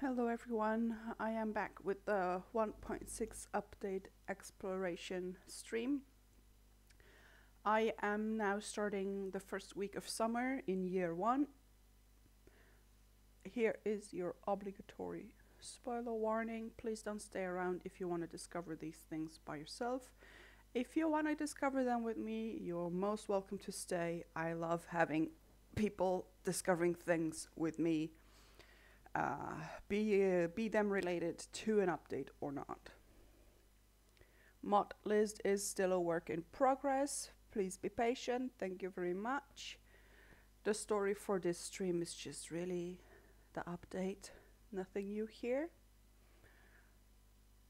Hello everyone, I am back with the 1.6 update exploration stream. I am now starting the first week of summer in year one. Here is your obligatory spoiler warning. Please don't stay around if you want to discover these things by yourself. If you want to discover them with me, you're most welcome to stay. I love having people discovering things with me uh, be, uh, be them related to an update or not. Mod list is still a work in progress. Please be patient. Thank you very much. The story for this stream is just really the update. Nothing new here.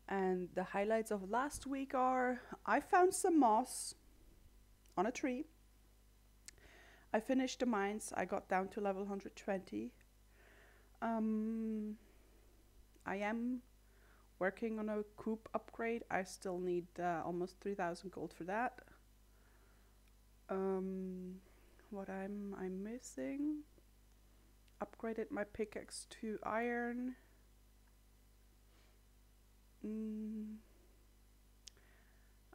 And the highlights of last week are I found some moss on a tree. I finished the mines. I got down to level 120. Um, I am working on a coop upgrade. I still need uh, almost 3000 gold for that. Um, what I'm I'm missing. Upgraded my pickaxe to iron. Mm,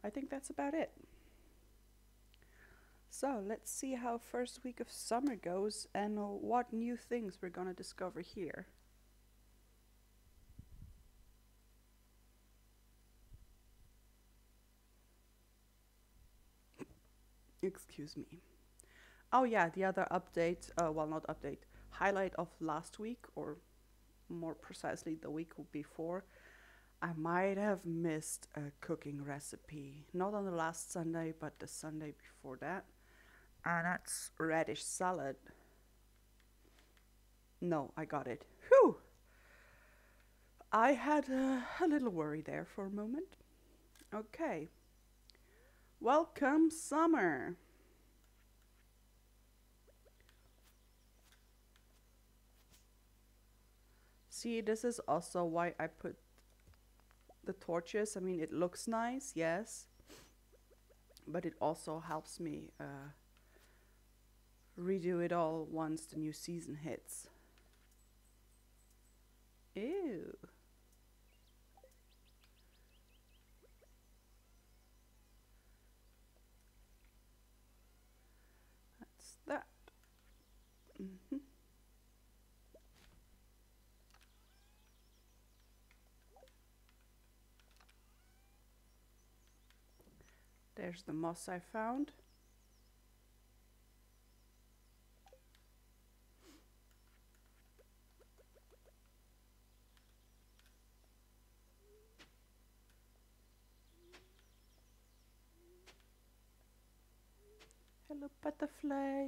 I think that's about it. So let's see how first week of summer goes and what new things we're gonna discover here. Excuse me. Oh yeah, the other update, uh, well not update, highlight of last week or more precisely the week before. I might have missed a cooking recipe, not on the last Sunday, but the Sunday before that and that's radish salad. No, I got it. Whew! I had a little worry there for a moment. Okay. Welcome, summer. See, this is also why I put the torches. I mean, it looks nice, yes. But it also helps me uh, redo it all once the new season hits. Ew. That's that. Mm -hmm. There's the moss I found. Hello, butterfly.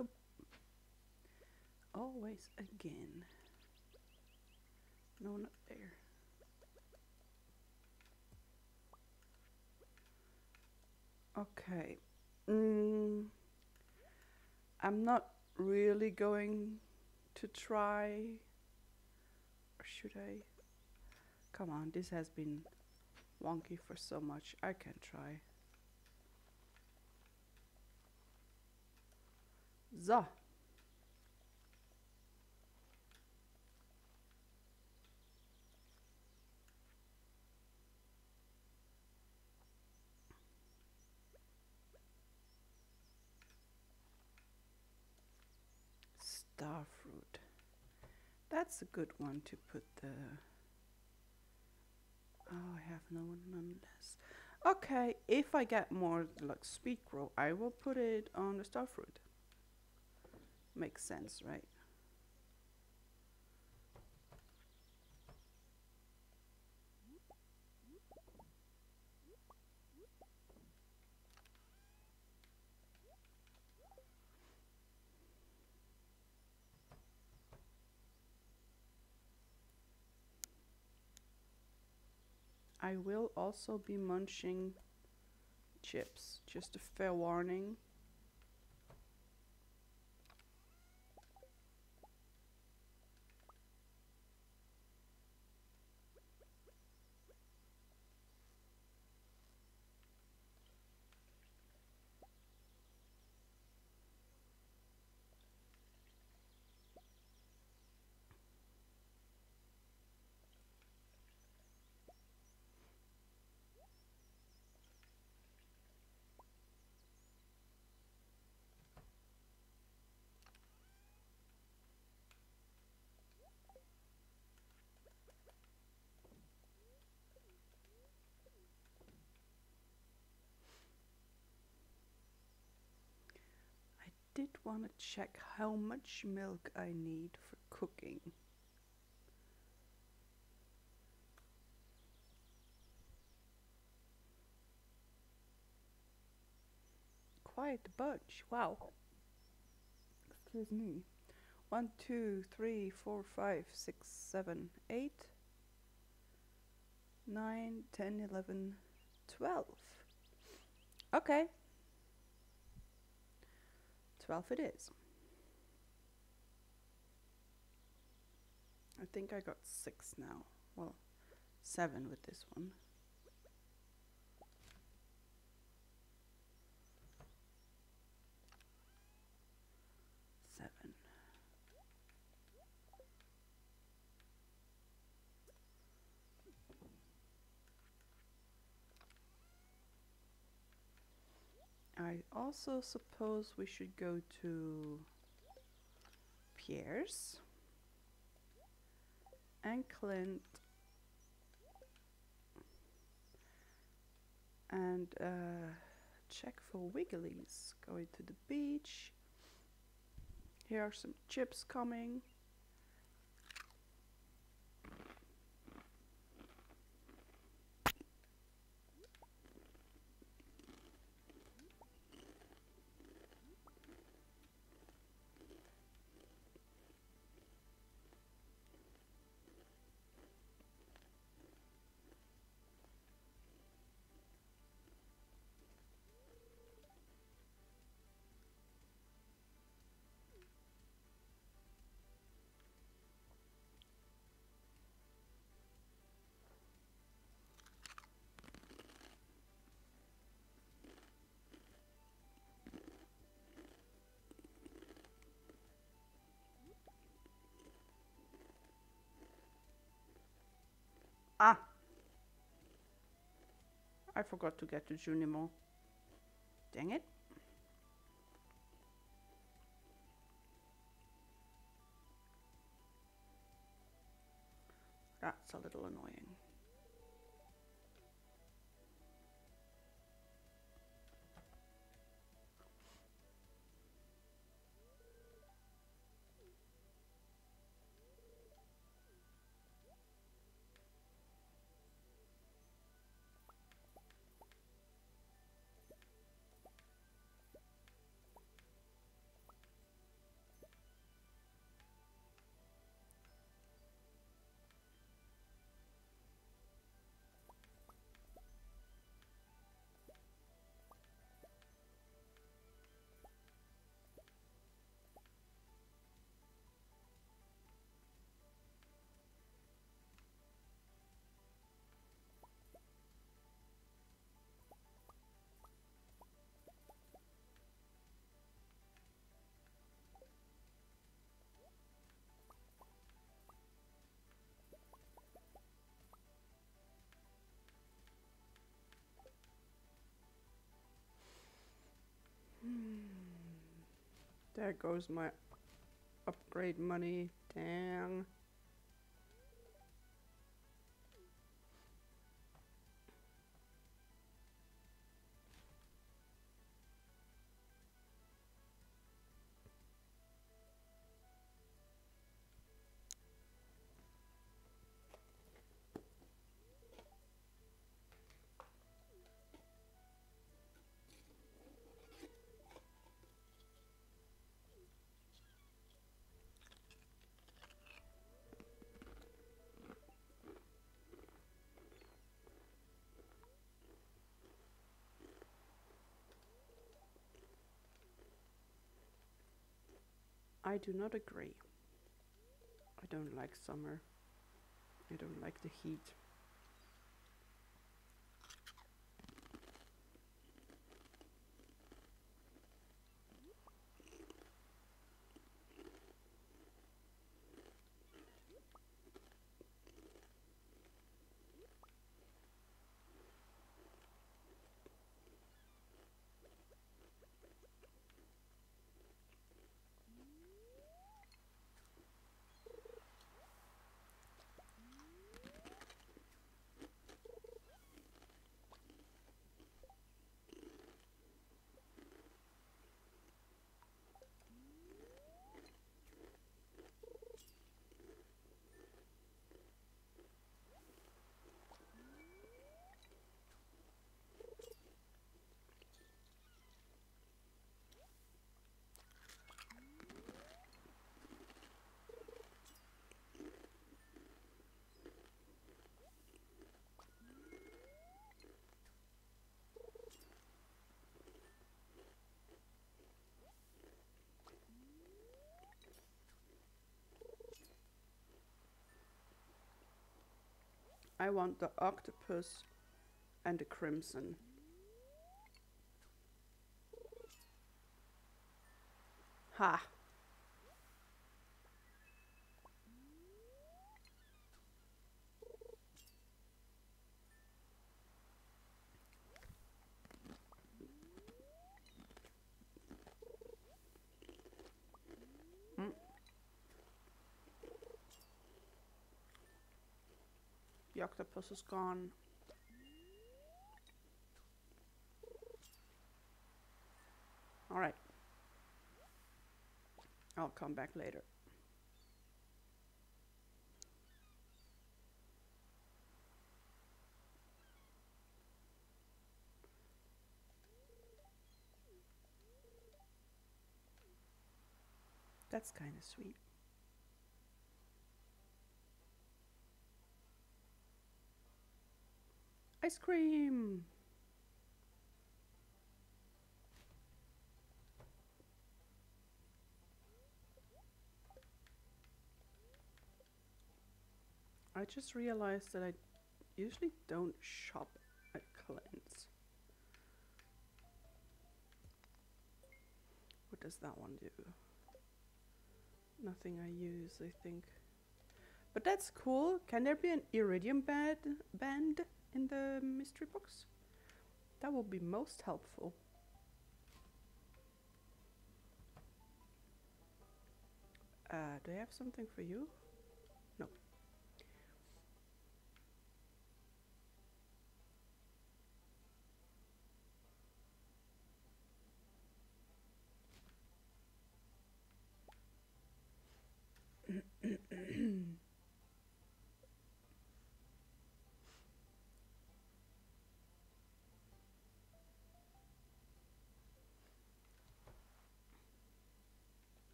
Oh. Always again. No, not there. Okay. Mm, I'm not really going to try should I? Come on, this has been wonky for so much. I can try. So. Starfruit. That's a good one to put the... Oh, I have no one nonetheless. Okay, if I get more like speed grow, I will put it on the starfruit. Makes sense, right? I will also be munching chips, just a fair warning. Did want to check how much milk I need for cooking. Quite a bunch, wow. Excuse me. One, two, three, four, five, six, seven, eight, nine, ten, eleven, twelve. Okay. 12 it is. I think I got 6 now. Well, 7 with this one. Seven. I also suppose we should go to Pierre's and Clint and uh, check for Wigglies. Going to the beach. Here are some chips coming. Ah! I forgot to get the Junimo. Dang it. That's a little annoying. There goes my upgrade money. Dang. I do not agree. I don't like summer. I don't like the heat. I want the octopus and the crimson. Ha! Mm. The octopus is gone. All right. I'll come back later. That's kind of sweet. Ice cream! I just realized that I usually don't shop at Clint's. What does that one do? Nothing I use, I think. But that's cool. Can there be an iridium band band in the mystery box? That would be most helpful. Uh, do I have something for you? No.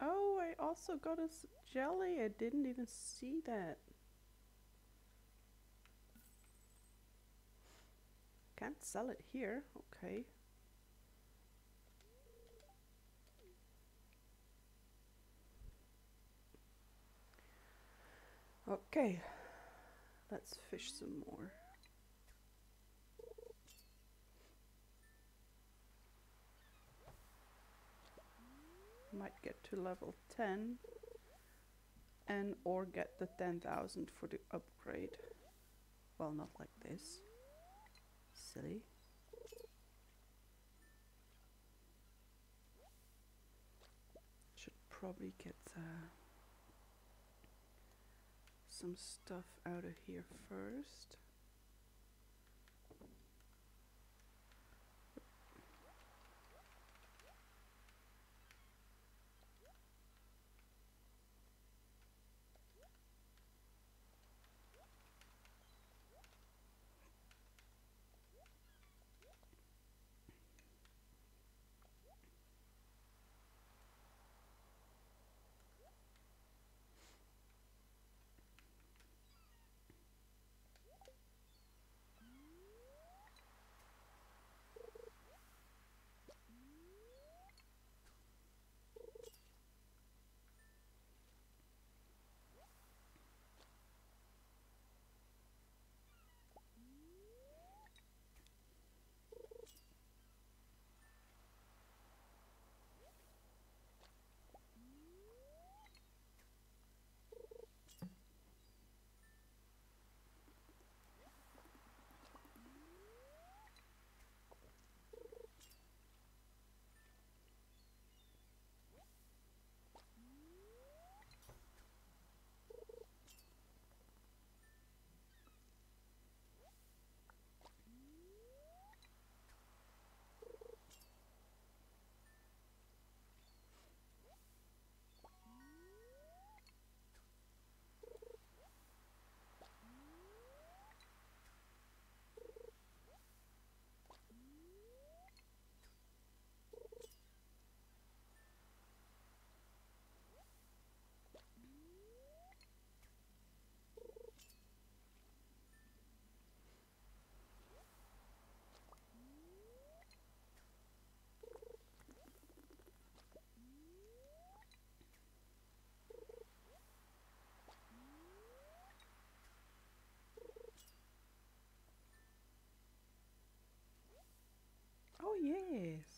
Oh, I also got a s- jelly. I didn't even see that. Can't sell it here. Okay. Okay. Let's fish some more. Might get to level 10 and or get the 10,000 for the upgrade. Well, not like this. Silly. Should probably get uh, some stuff out of here first. Oh yes.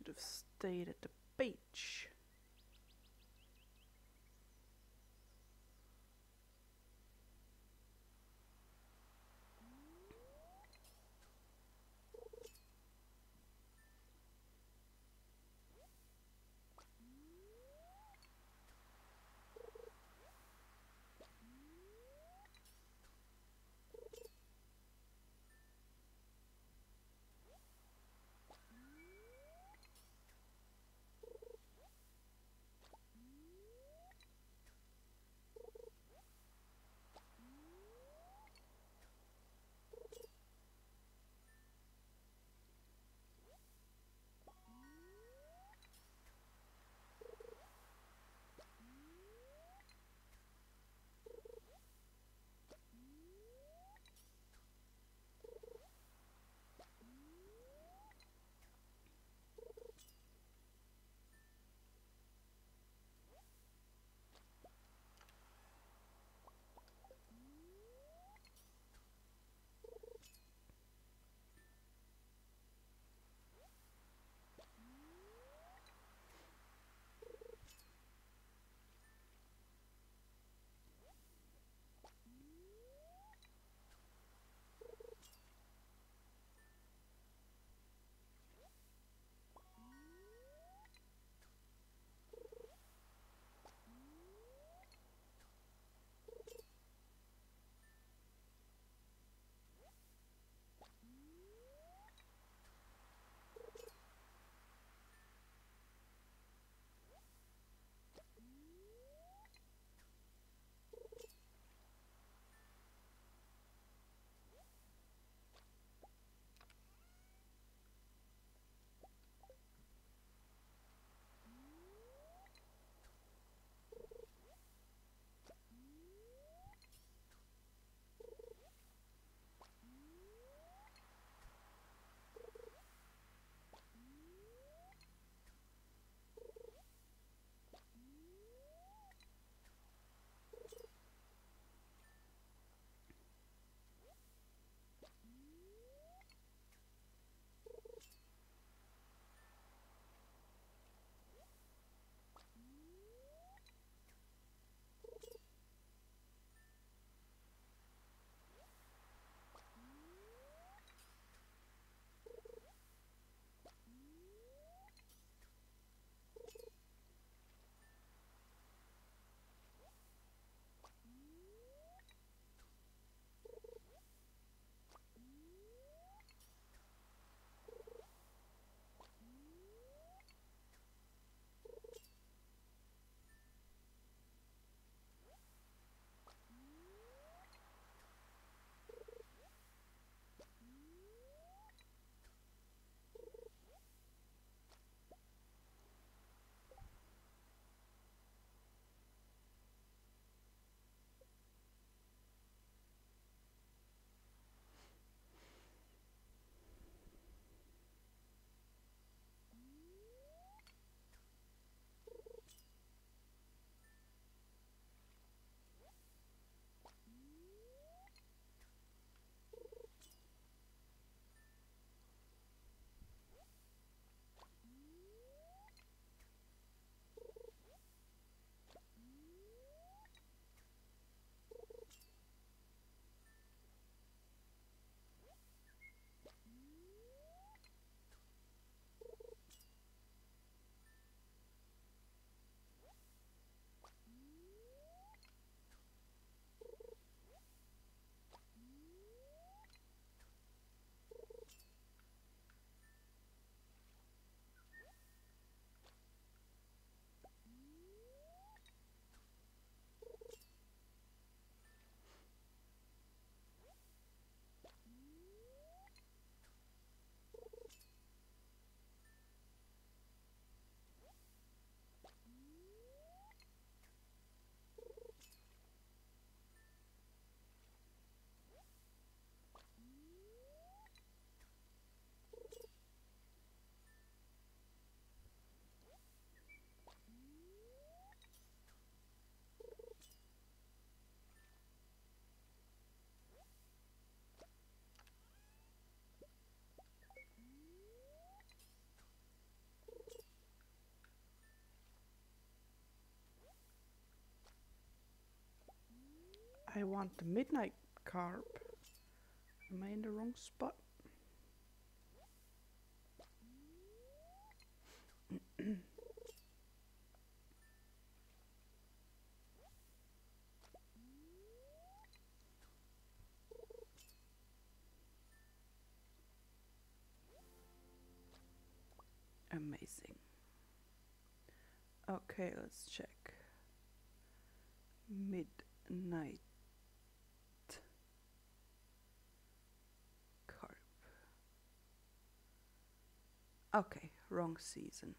Should have stayed at the beach. I want the midnight carp. Am I in the wrong spot? Amazing. Okay, let's check. Midnight carp. Okay, wrong season.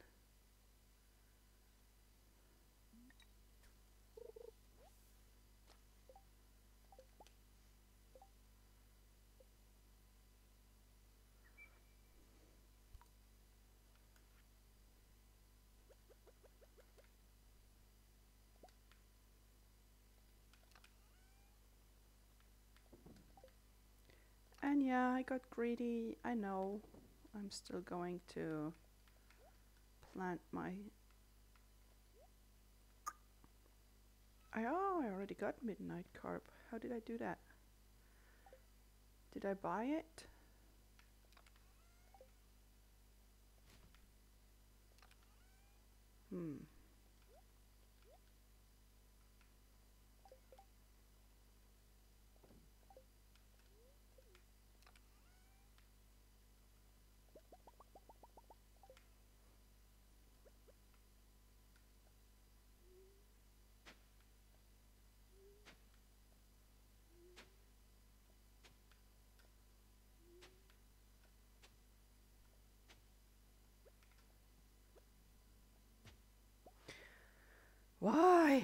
And yeah, I got greedy. I know. I'm still going to plant my. I oh, I already got midnight carp. How did I do that? Did I buy it? Hmm. Why?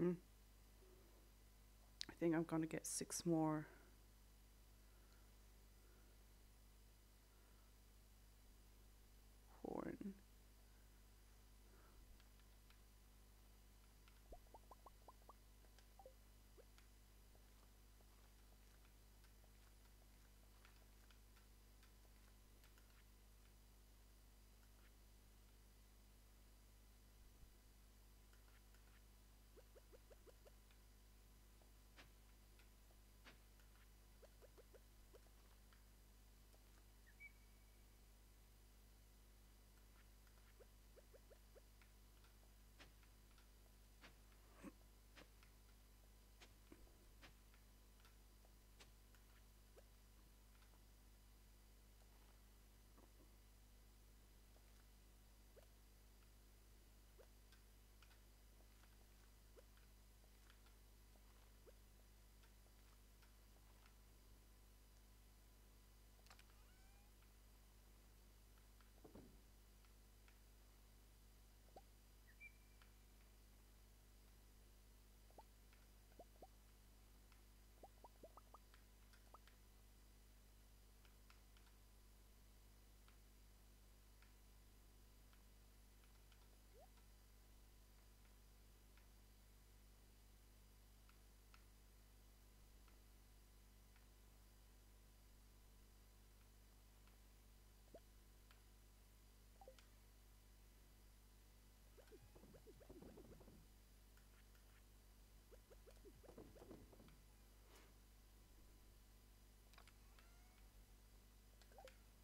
Hmm. I think I'm gonna get six more. Horn.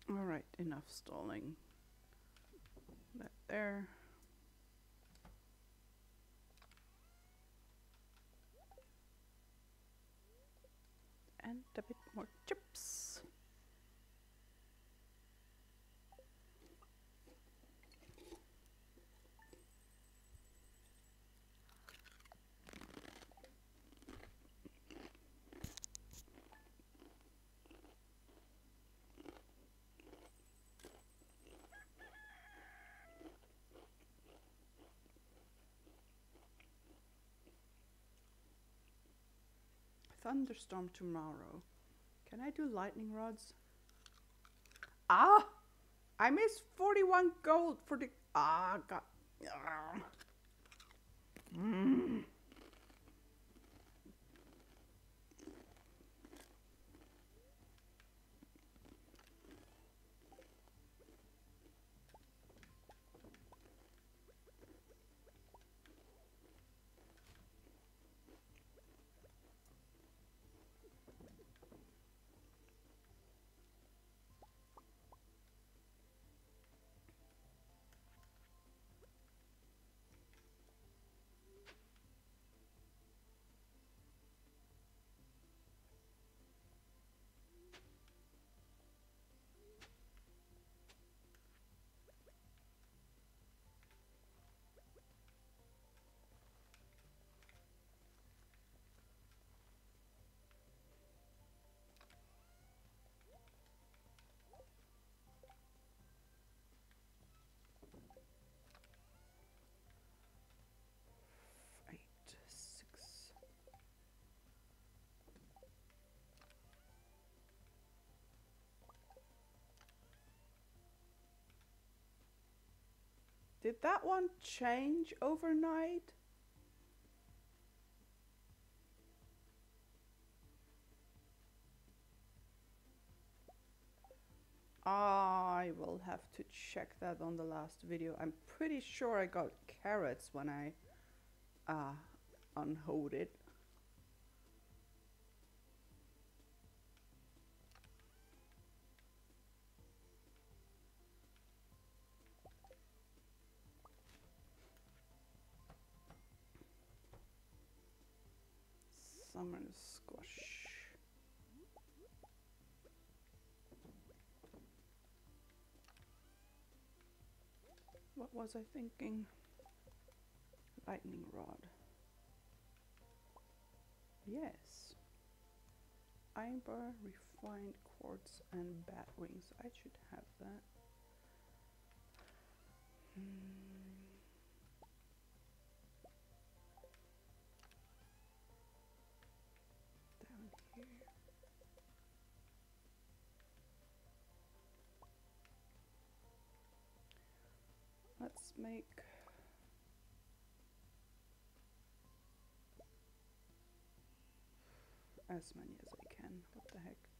All right, enough stalling. That there. And a bit more chips. Thunderstorm tomorrow. Can I do lightning rods? Ah! I missed 41 gold for the. Ah, God. Ah. Mm. Eight, six. Did that one change overnight? I will have to check that on the last video. I'm pretty sure I got carrots when I uh, it. Summer squash. What was I thinking? Lightning rod. Yes. Iron bar, refined quartz, and bat wings. I should have that. Hmm. Make as many as I can. What the heck?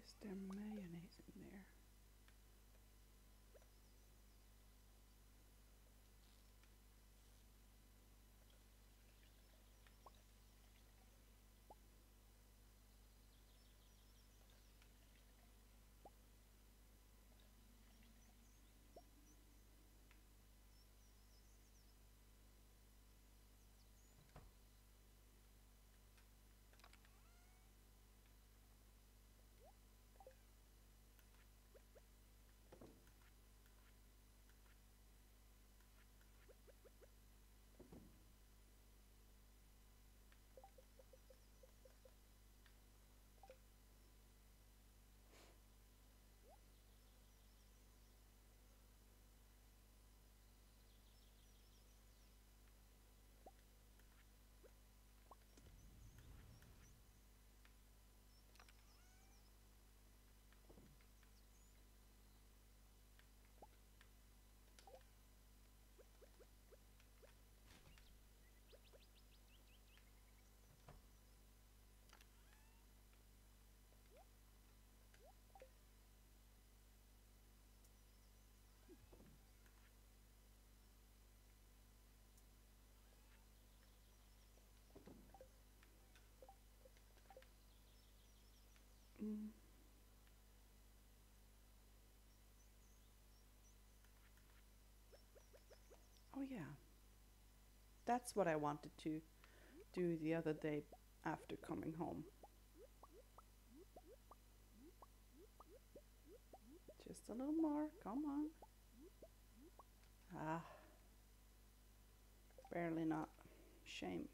Is there mayonnaise in there? Yeah. That's what I wanted to do the other day after coming home. Just a little more. Come on. Ah. Barely not. Shame.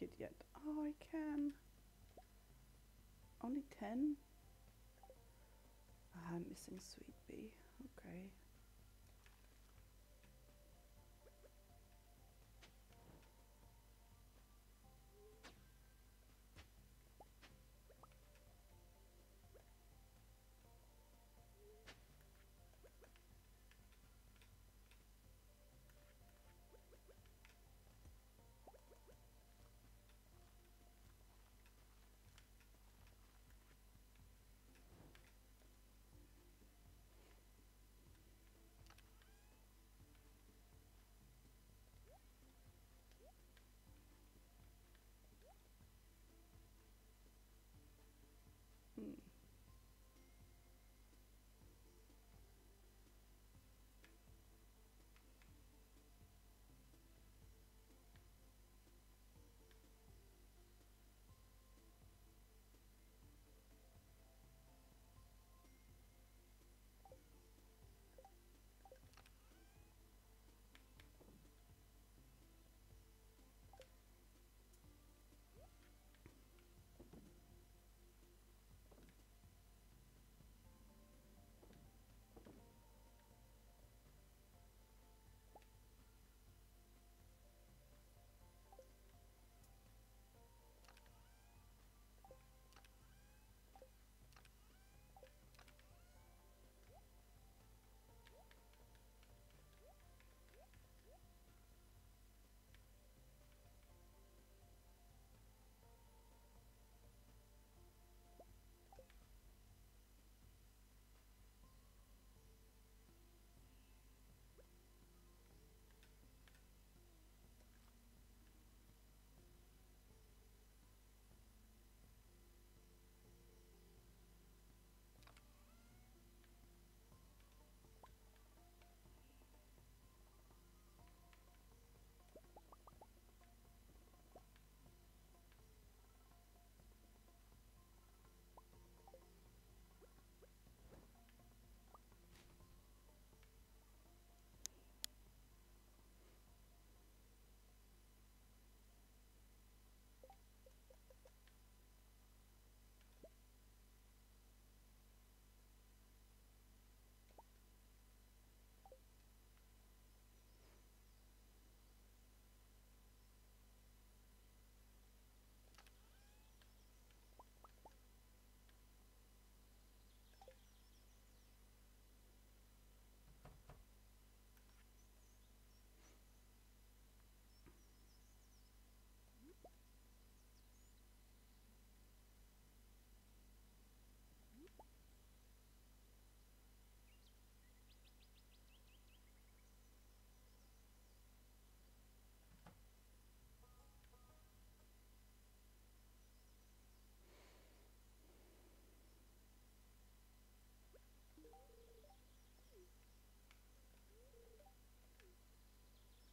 Make it yet. Oh, I can. Only 10? Ah, I'm missing Sweet Pea. Okay.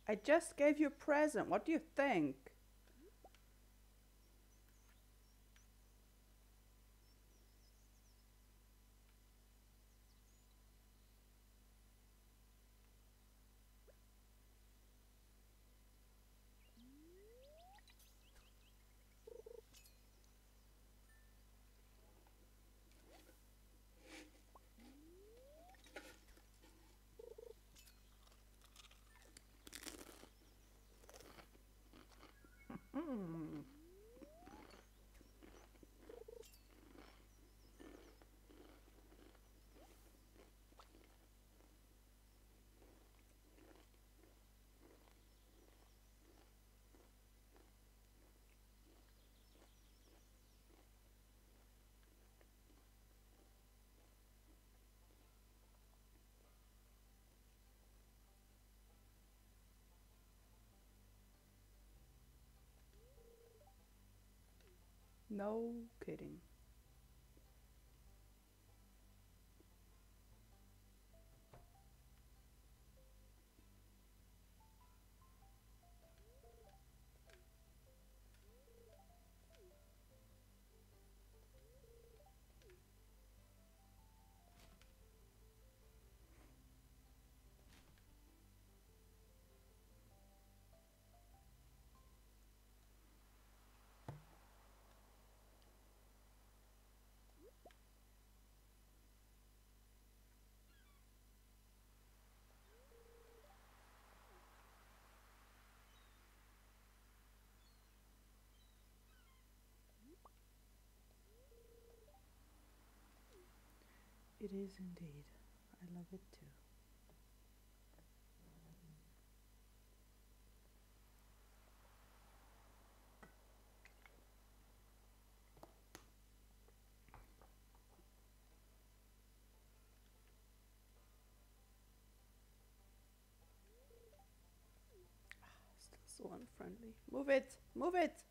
I just gave you a present. What do you think? No kidding. It is indeed. I love it too. Ah, Still so unfriendly. Move it! Move it!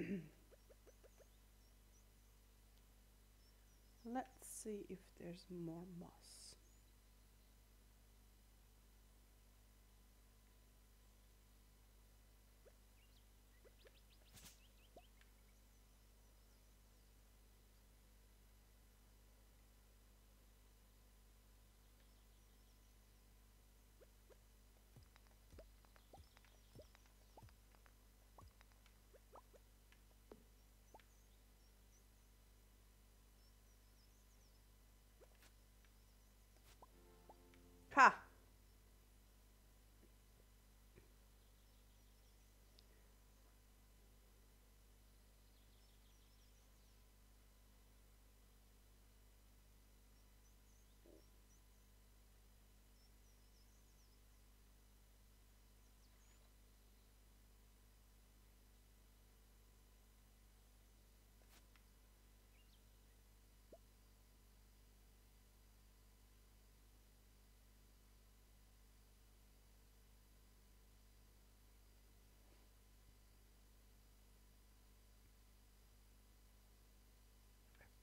Let's see if there's more moss. Ha!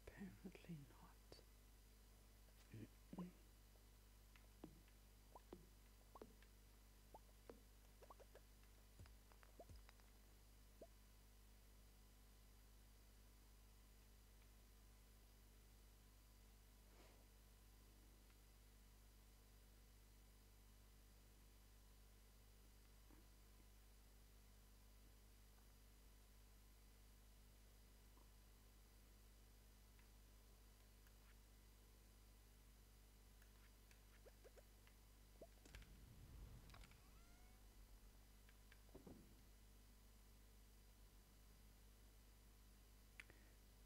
Apparently not.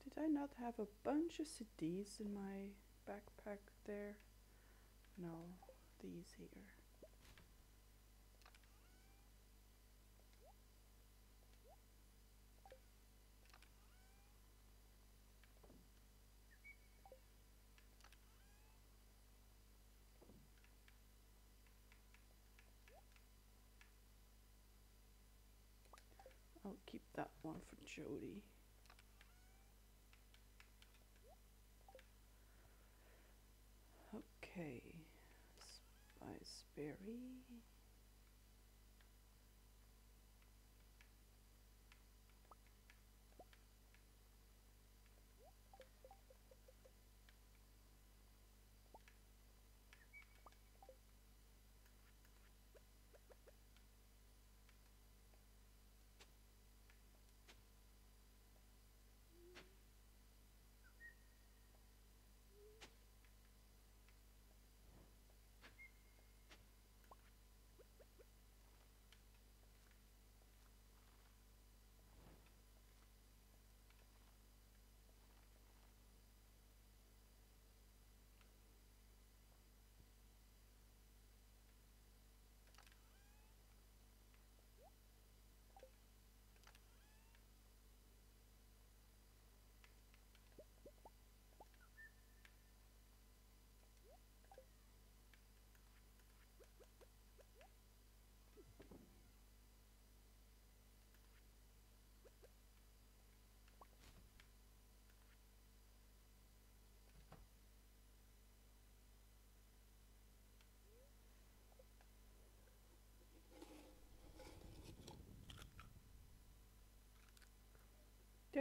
Did I not have a bunch of CDs in my backpack there? No, these here. I'll keep that one for Jody. Okay, Spiceberry.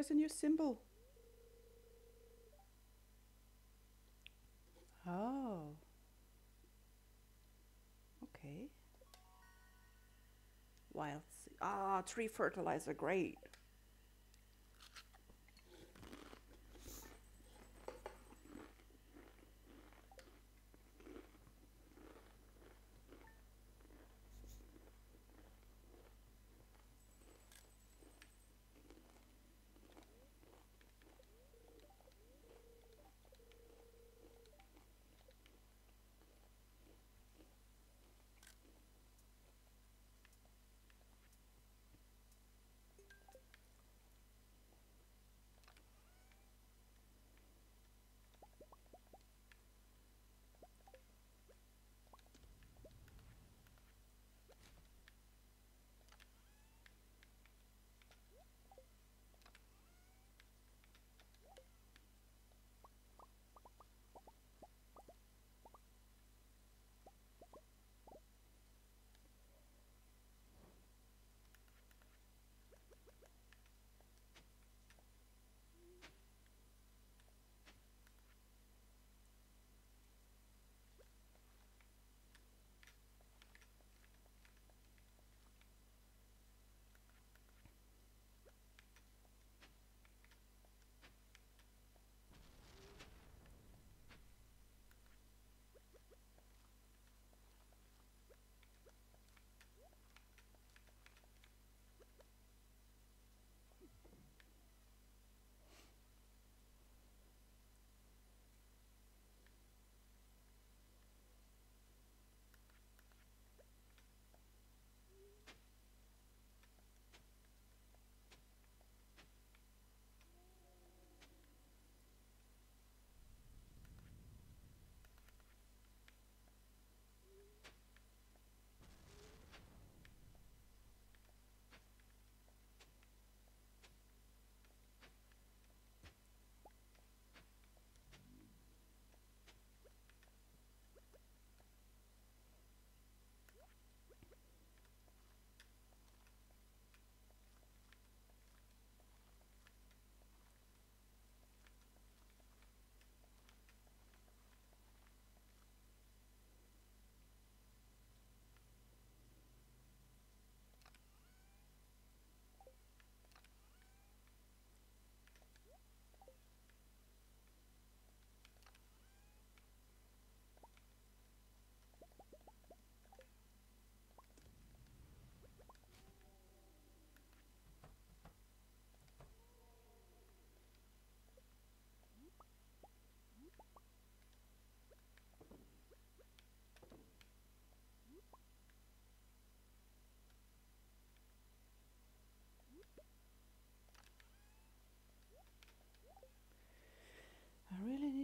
There's a new symbol. Oh. Okay. Wild. Ah, tree fertilizer. Great.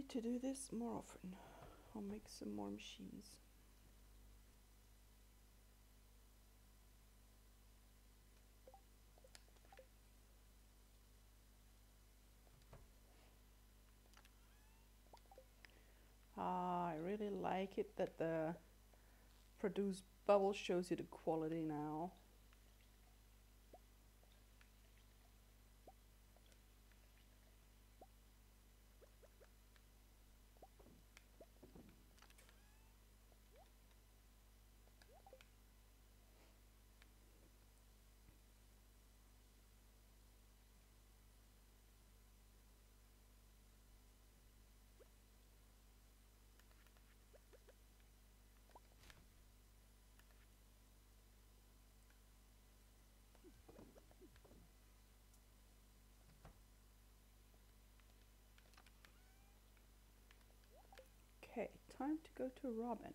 Need to do this more often. I'll make some more machines. Ah, I really like it that the produce bubble shows you the quality now. Okay, time to go to Robin.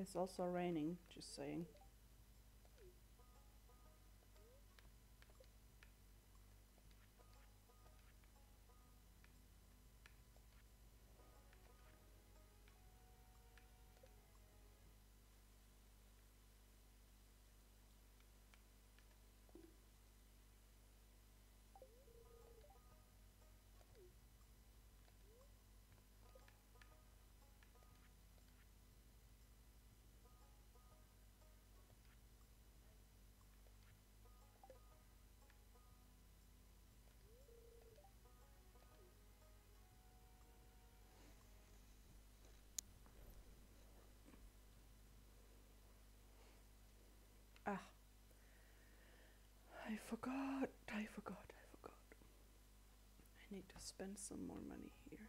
It's also raining, just saying. Forgot, I forgot, I forgot. I need to spend some more money here.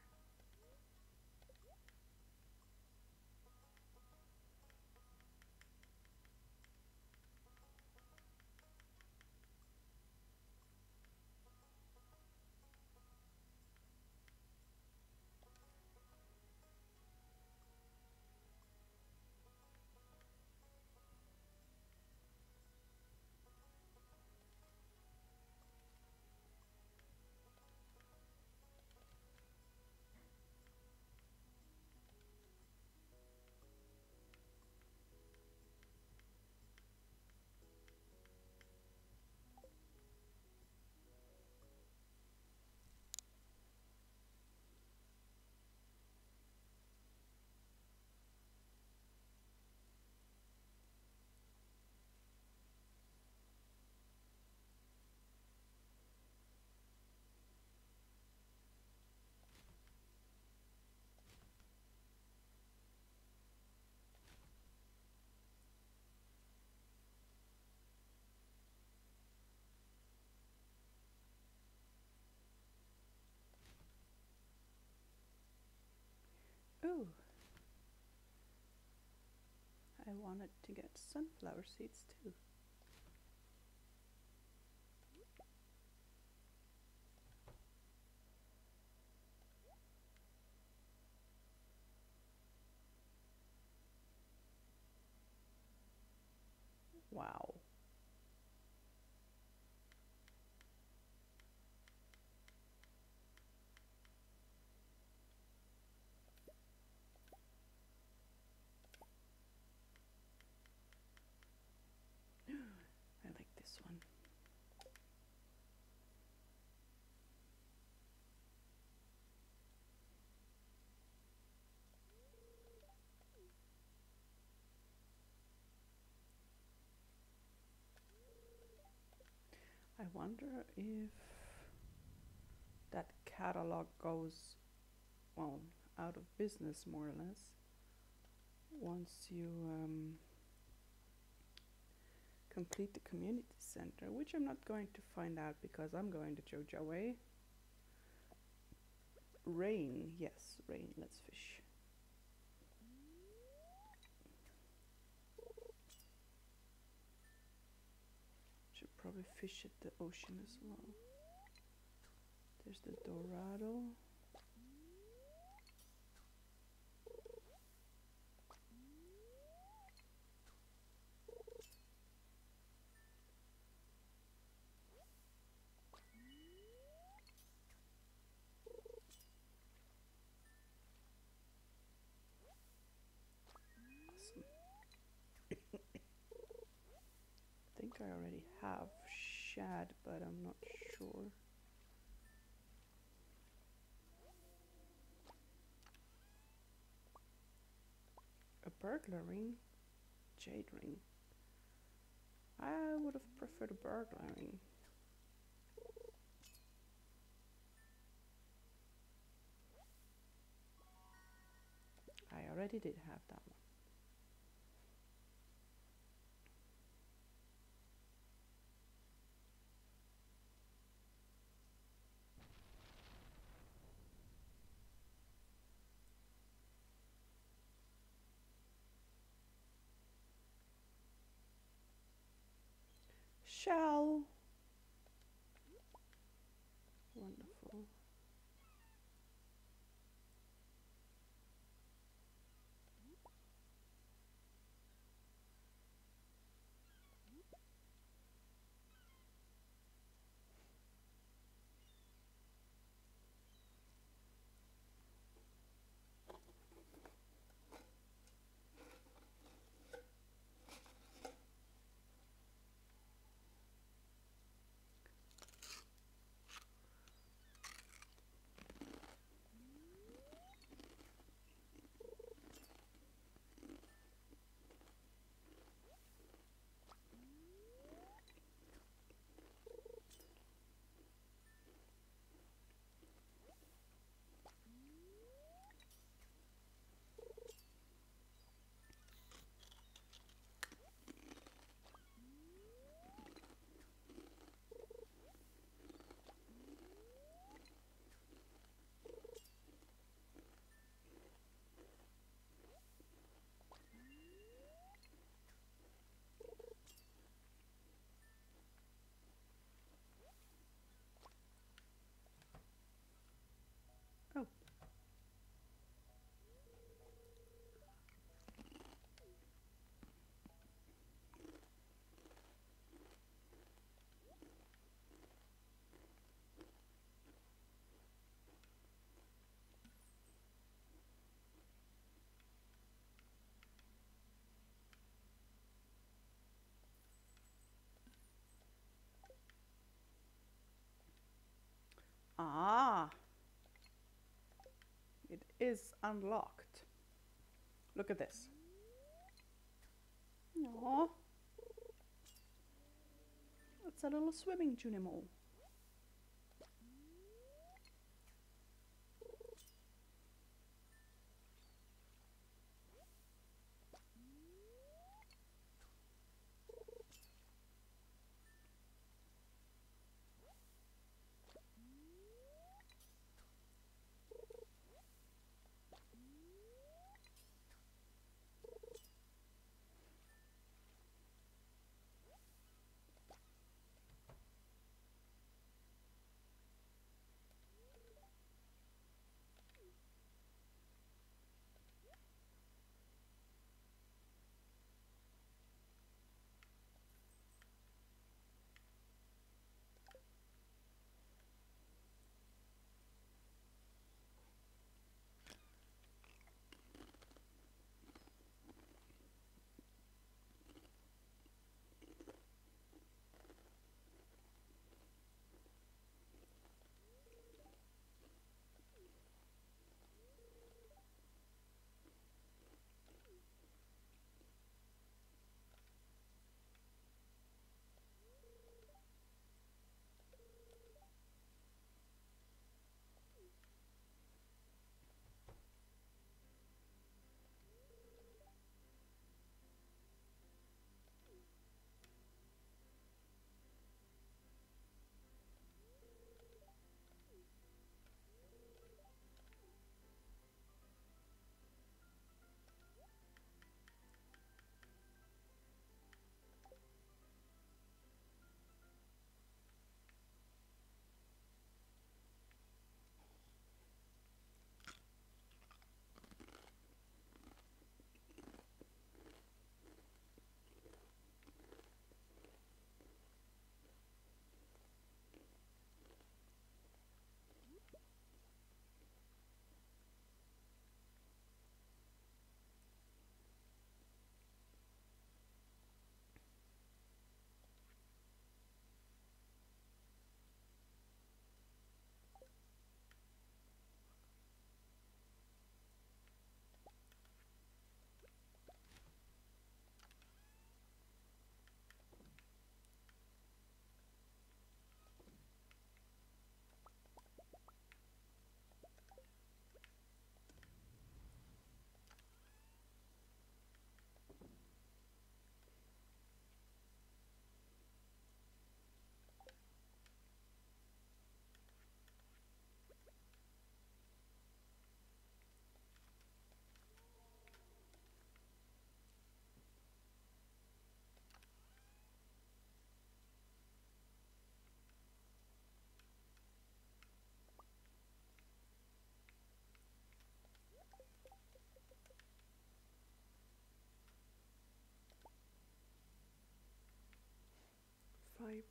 I wanted to get sunflower seeds too. Wow. I like this one. I wonder if that catalog goes, well, out of business more or less once you um, complete the community center, which I'm not going to find out because I'm going to Joja Way. rain. Yes, rain. Let's fish. Should probably fish at the ocean as well. There's the Dorado. I already have shad, but I'm not sure. A burglar ring? Jade ring. I would have preferred a burglar ring. I already did have that one. Shell. Ah. It is unlocked. Look at this. Aww. It's a little swimming Junimo.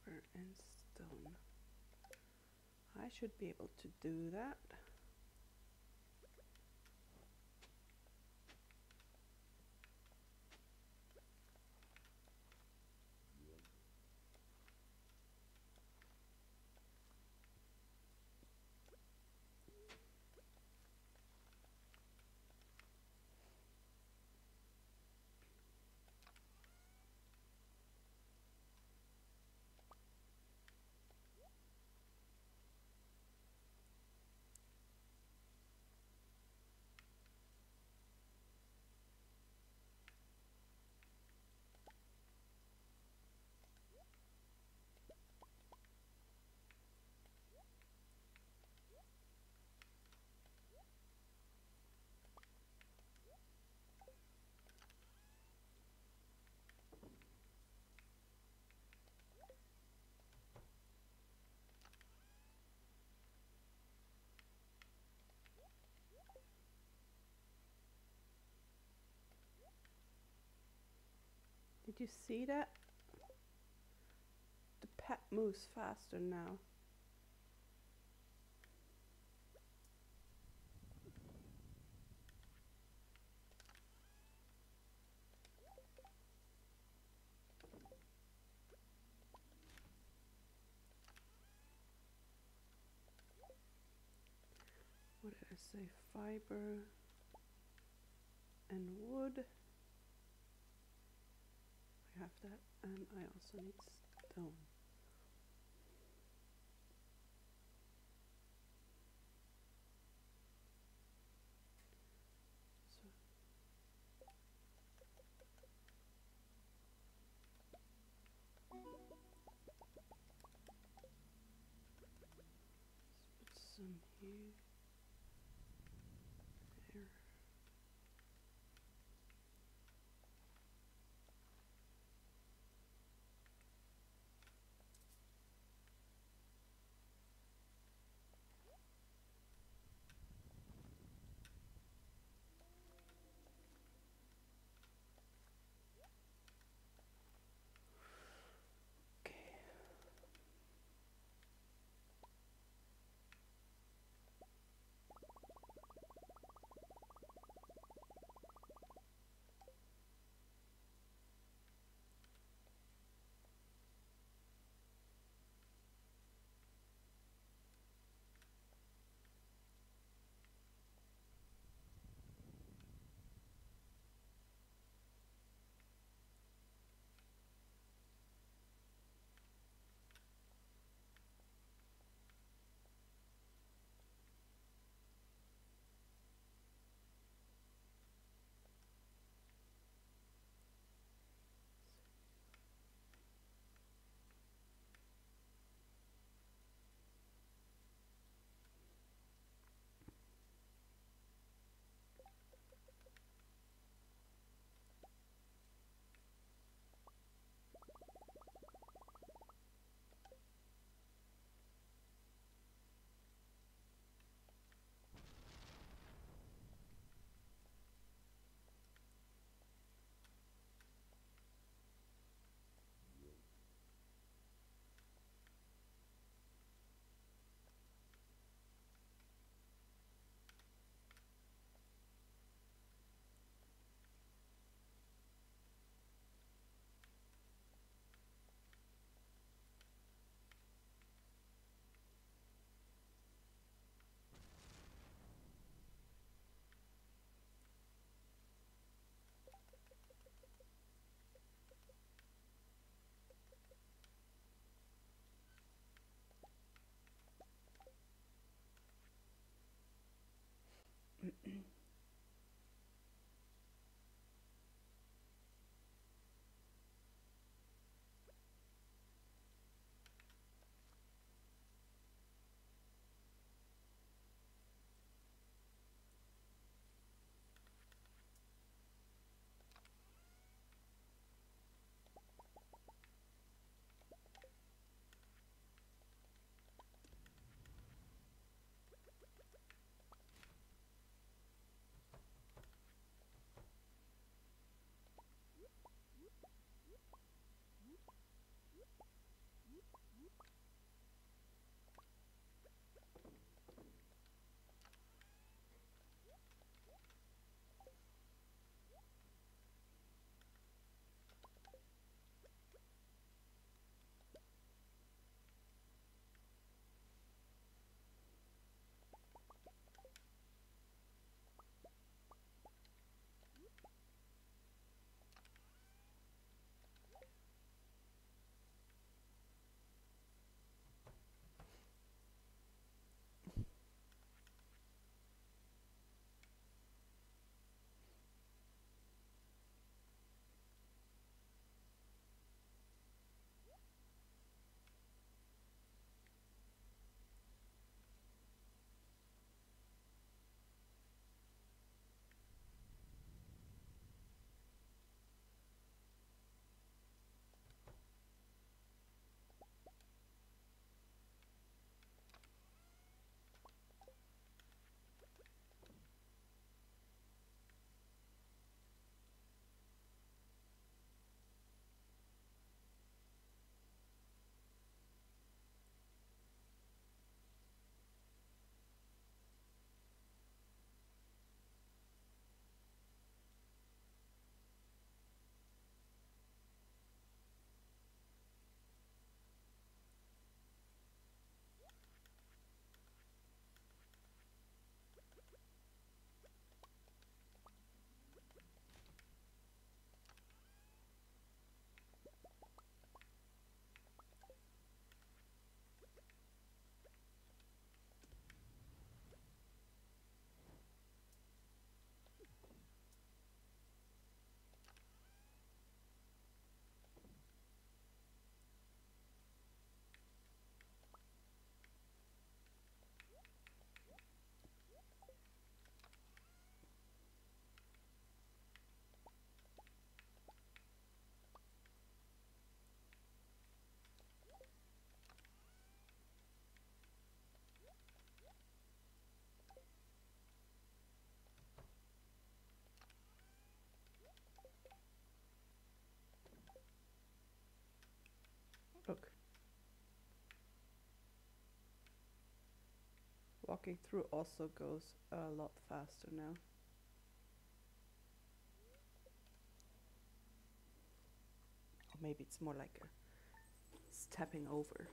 Fiber and stone. I should be able to do that. Did you see that? The pet moves faster now. What did I say? Fiber and wood. Have that, and I also need stone. So let's put some here. Look. Walking through also goes a lot faster now. Or maybe it's more like a stepping over.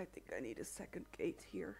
I think I need a second gate here.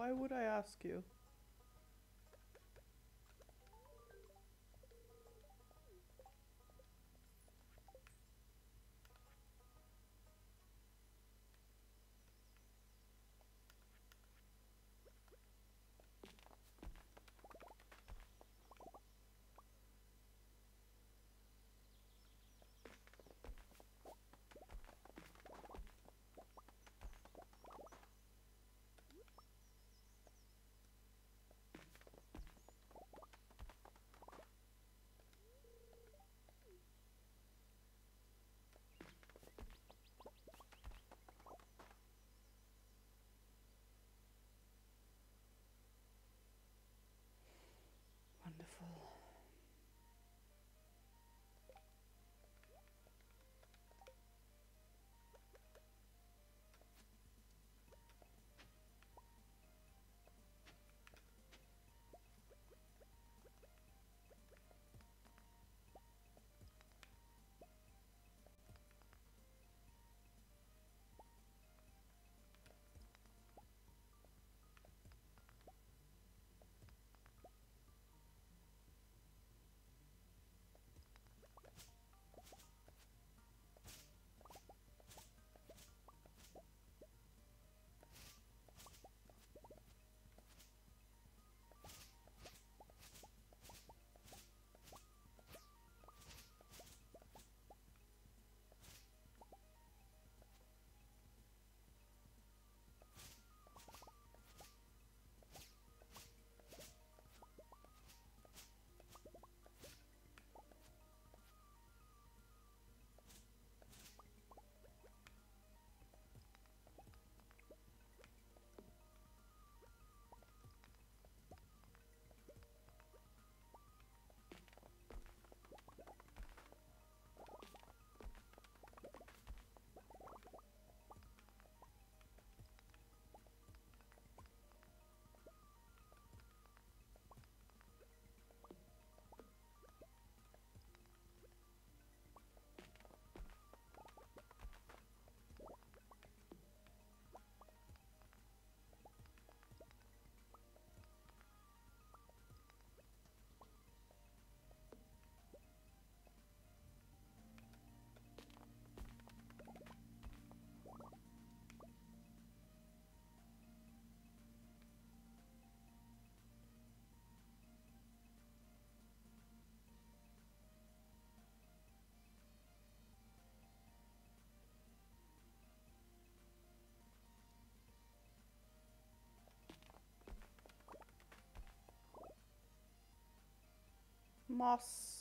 Why would I ask you? Moss.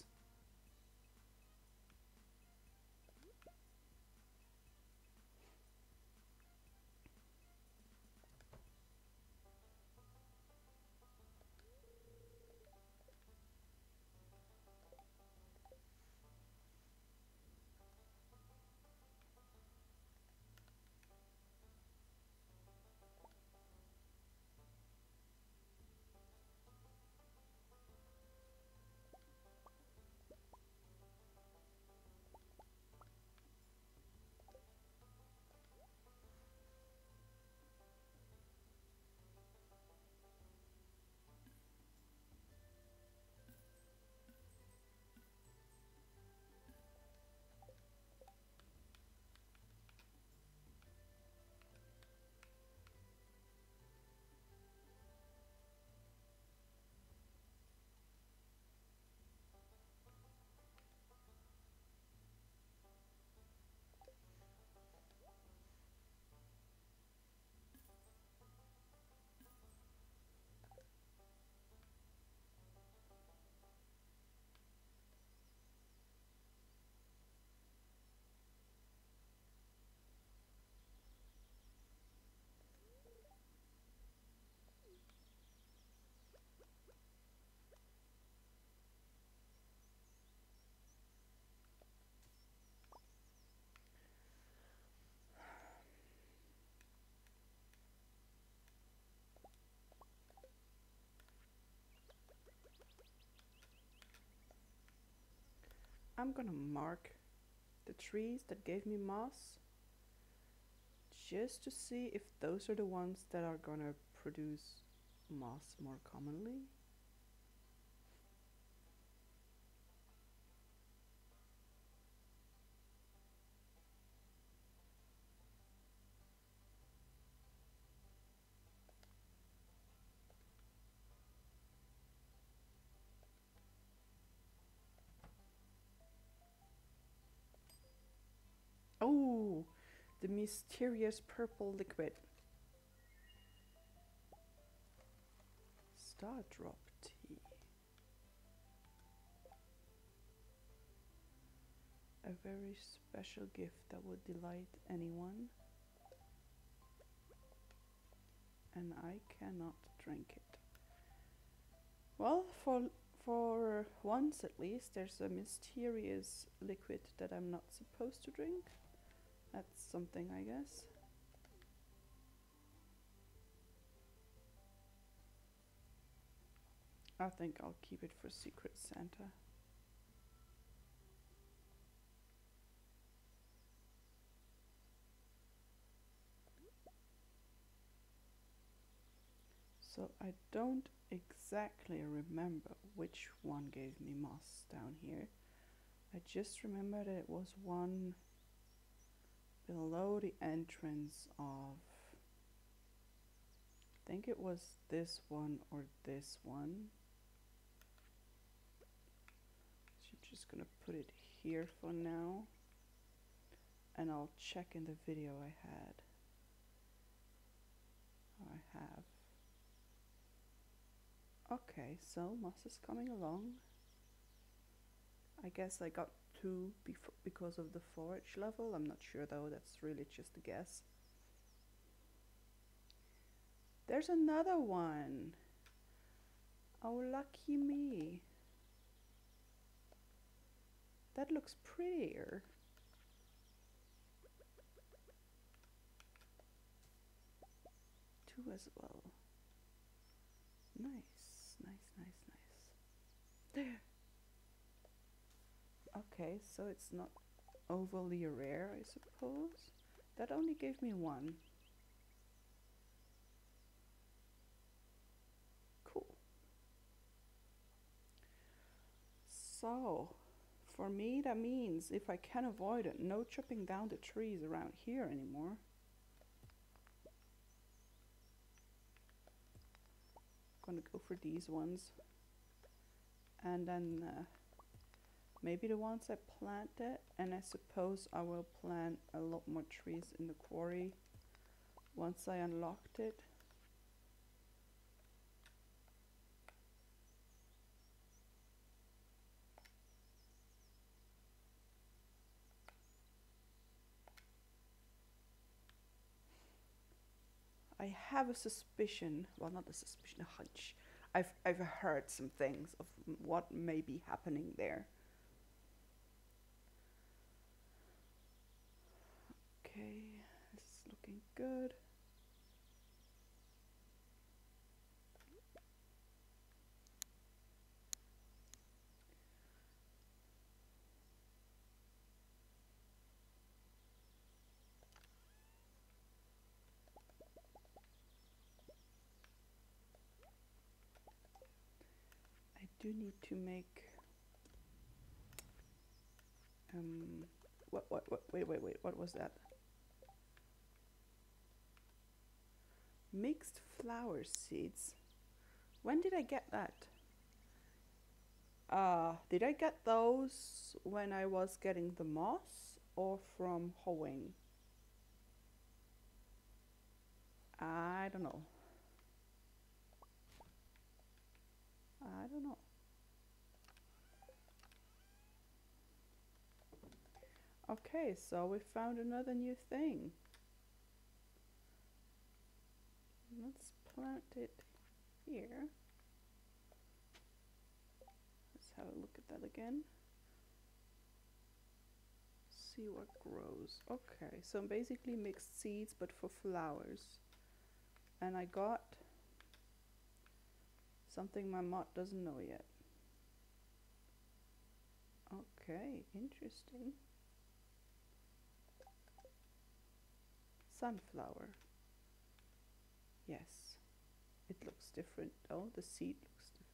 I'm gonna mark the trees that gave me moss just to see if those are the ones that are gonna produce moss more commonly. Oh, the mysterious purple liquid. Star drop tea. A very special gift that would delight anyone. And I cannot drink it. Well, for for once at least, there's a mysterious liquid that I'm not supposed to drink. That's something, I guess. I think I'll keep it for Secret Santa. So I don't exactly remember which one gave me moss down here. I just remember that it was one below the entrance of I think it was this one or this one. So I'm just gonna put it here for now and I'll check in the video I had. I have. Okay, so moss is coming along. I guess I got two because of the forage level. I'm not sure though, that's really just a guess. There's another one. Oh, lucky me. That looks prettier. Two as well. Nice, nice, nice, nice. There. Okay, so it's not overly rare, I suppose. That only gave me one. Cool. So, for me that means if I can avoid it, no chopping down the trees around here anymore. I'm Gonna go for these ones. And then uh, maybe the ones I planted and I suppose I will plant a lot more trees in the quarry once I unlocked it. I have a suspicion, well not a suspicion, a hunch. I've, I've heard some things of what may be happening there. Okay, this is looking good. I do need to make um what what what wait wait wait what was that Mixed flower seeds. When did I get that? Uh, did I get those when I was getting the moss or from hoeing? I don't know. I don't know. Okay, so we found another new thing. Let's plant it here. Let's have a look at that again. See what grows. Okay, so basically mixed seeds but for flowers. And I got something my mod doesn't know yet. Okay, interesting. Sunflower. Yes. It looks different. Oh, the seed looks different.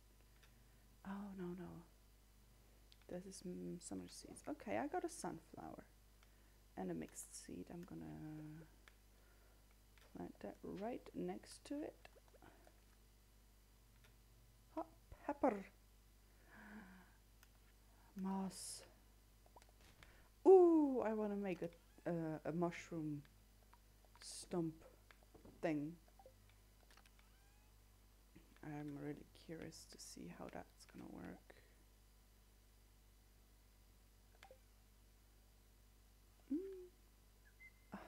Oh, no, no. This is mm, summer seeds. Okay, I got a sunflower and a mixed seed. I'm gonna plant that right next to it. Hot pepper. Moss. Ooh, I want to make a, uh, a mushroom stump thing. I'm really curious to see how that's gonna work. Mm. Ah.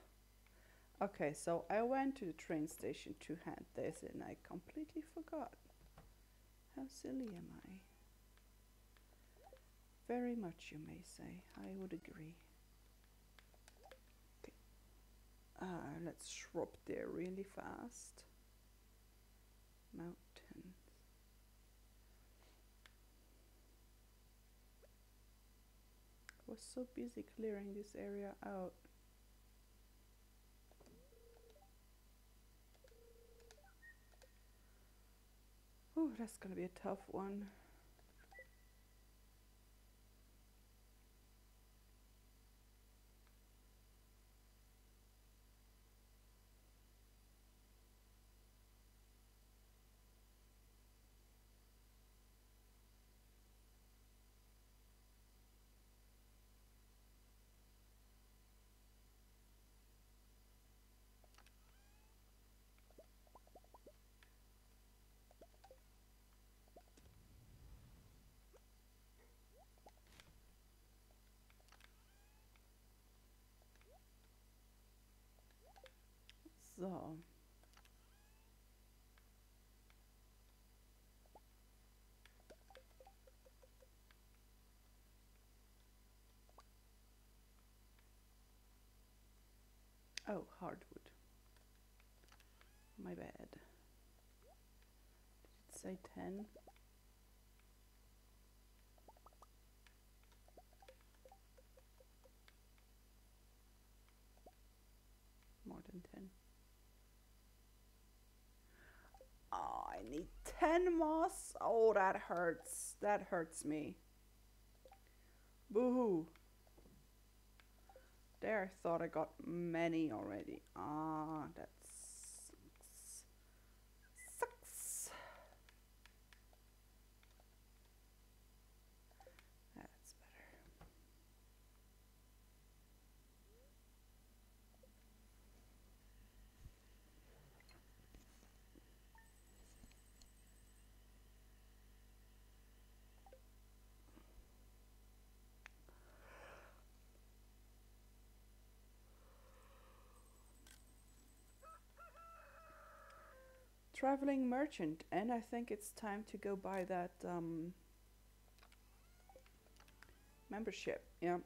Okay, so I went to the train station to hand this and I completely forgot. How silly am I? Very much, you may say. I would agree. Okay. Uh, let's shrub there really fast. Mountains. I was so busy clearing this area out. Oh, that's gonna be a tough one. So. Oh, hardwood. My bad. Did it say 10? More than 10. Oh, I need 10 moss. Oh, that hurts. That hurts me. Boo-hoo. There, I thought I got many already. Ah, that sucks. Sucks. That's better. Traveling merchant, and I think it's time to go buy that um, membership. Yeah.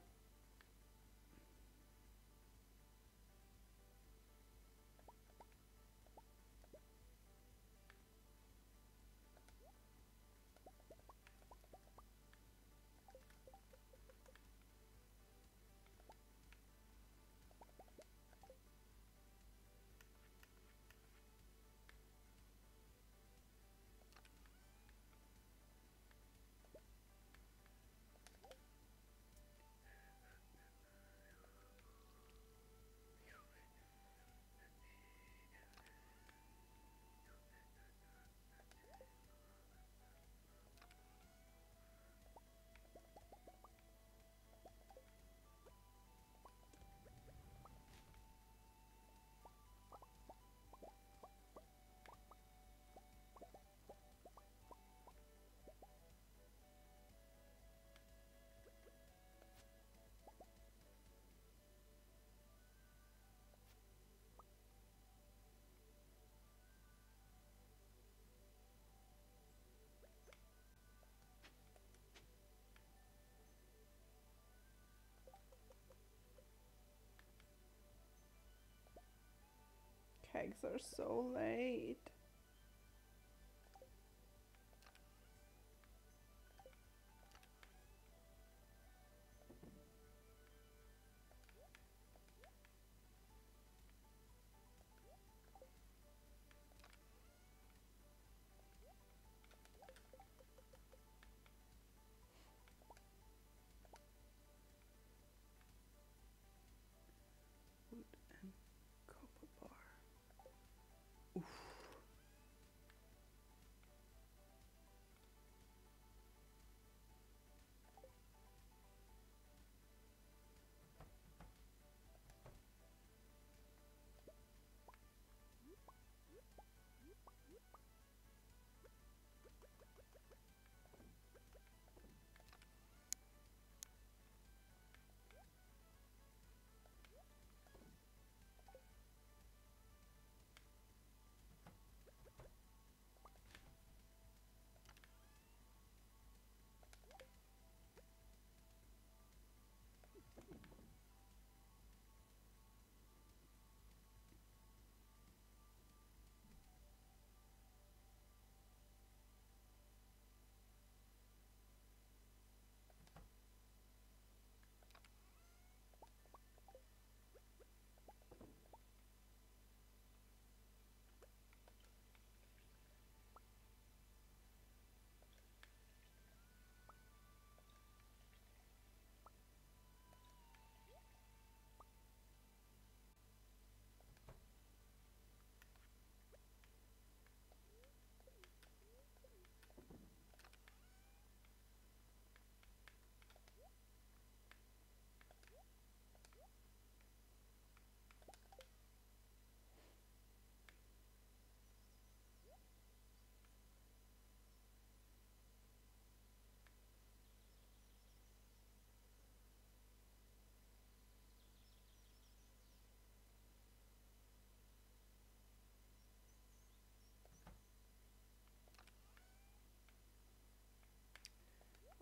Kegs are so late.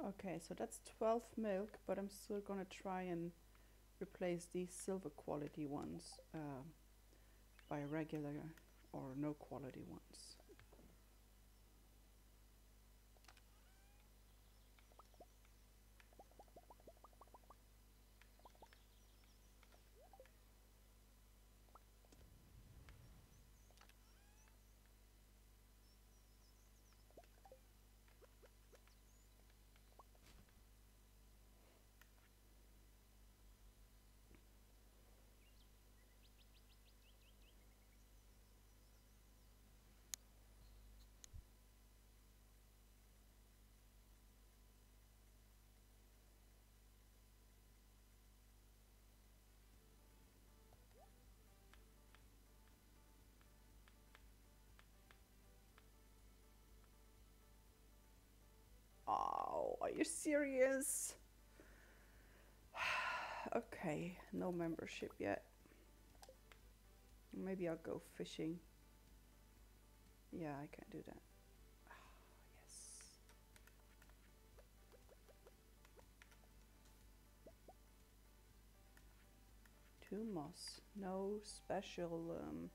Okay, so that's 12 milk, but I'm still gonna try and replace these silver quality ones uh, by regular or no quality ones. Are you serious? okay, no membership yet. Maybe I'll go fishing. Yeah, I can do that. Yes. Two moss. No special um,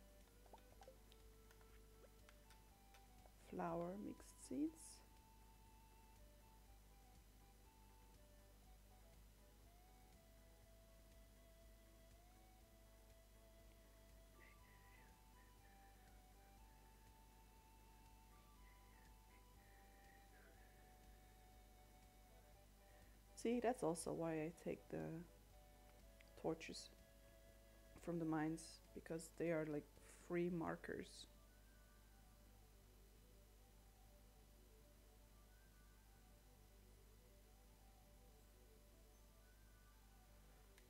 flower mixed seeds. See, that's also why I take the torches from the mines because they are like free markers.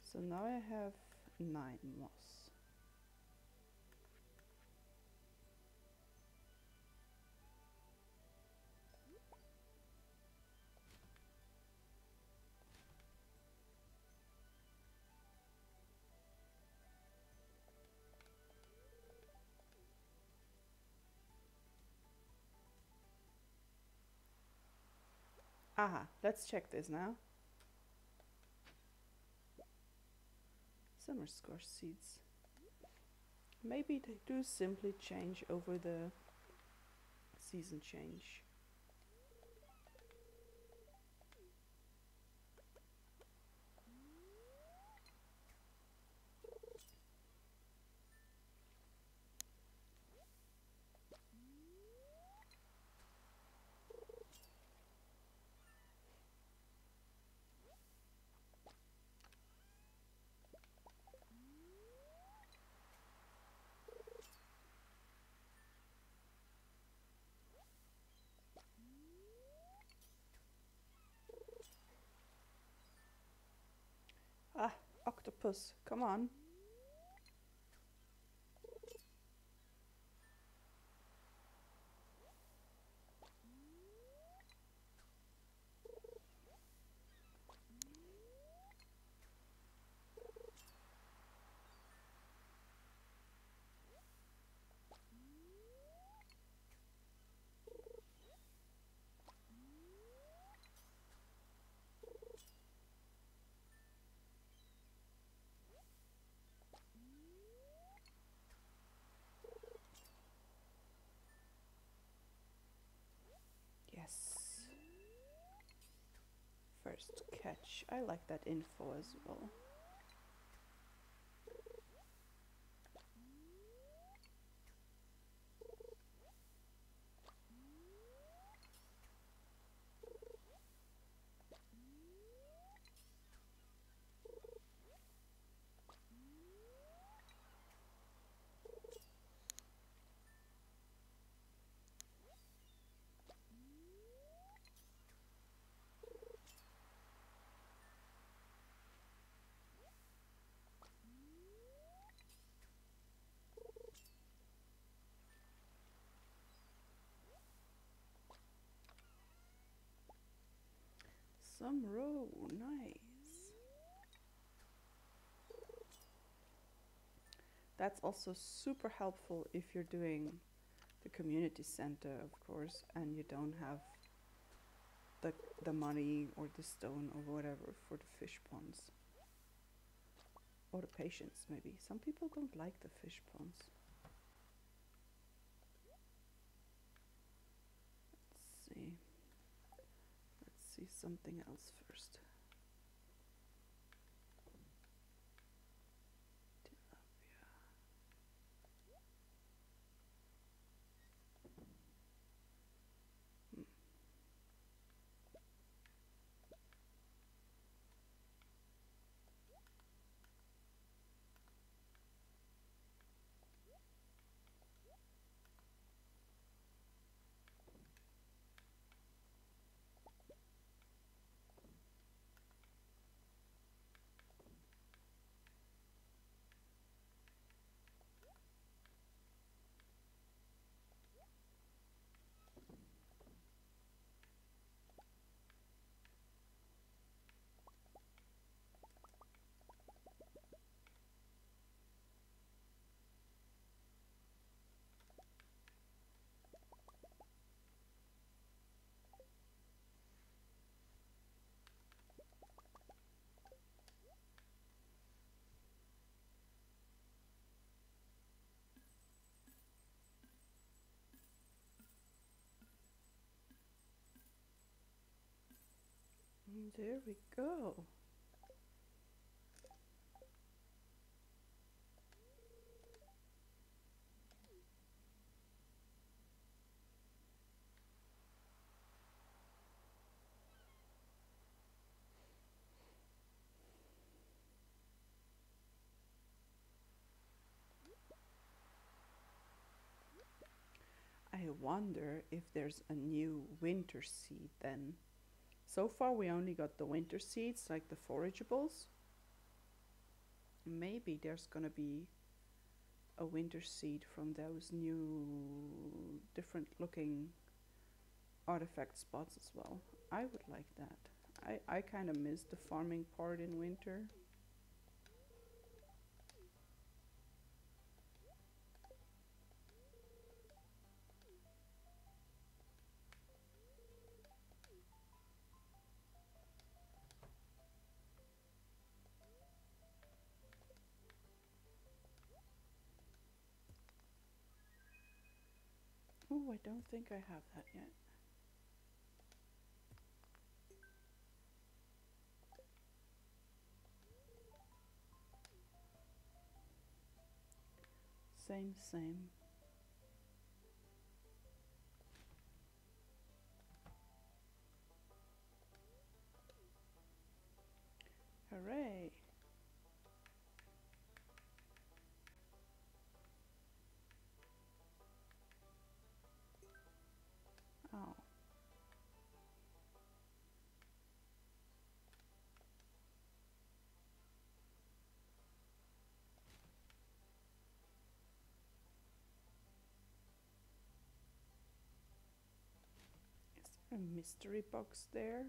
So now I have nine moss. Aha, let's check this now. Summer squash seeds. Maybe they do simply change over the season change. Ah, octopus, come on. Yes. First catch. I like that info as well. Some roe, nice. That's also super helpful if you're doing the community center, of course, and you don't have the the money or the stone or whatever for the fish ponds. Or the patience, maybe. Some people don't like the fish ponds. Let's see. See something else first. Mm, There we go. I wonder if there's a new winter seed then. So far we only got the winter seeds like the forageables. Maybe there's gonna be a winter seed from those new different looking artifact spots as well. I would like that. I, I kind of miss the farming part in winter. I don't think I have that yet. Same, same. Hooray! A mystery box there?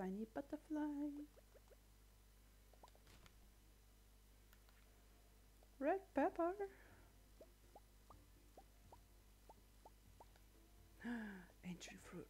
Tiny butterfly. Red pepper. Ancient fruit.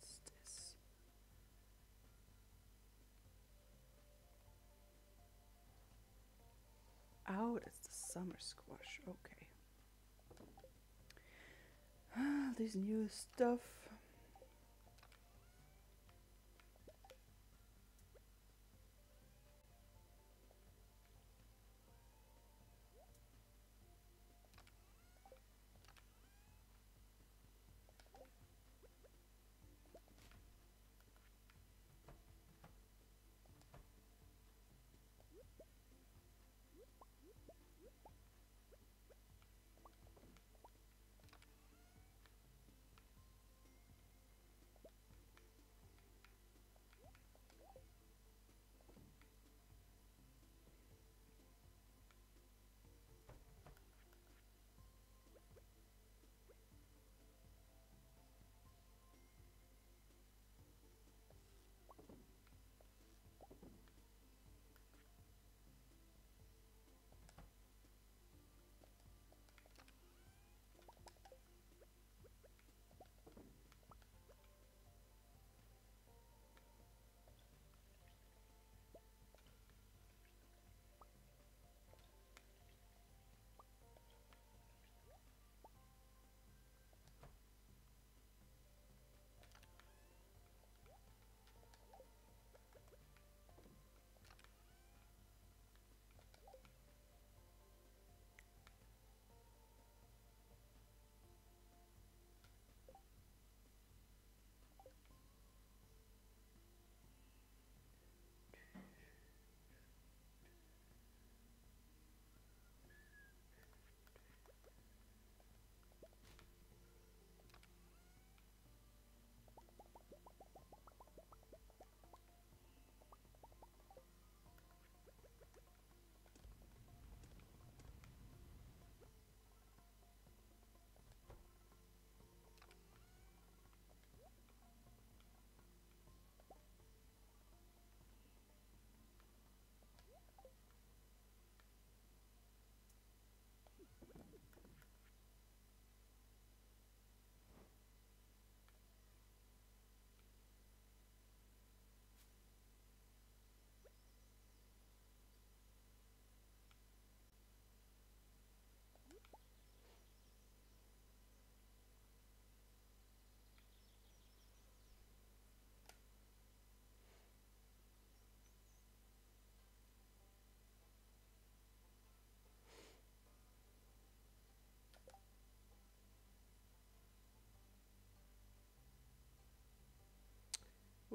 What's this? Oh, it's the summer squash. Okay. Ah, this new stuff.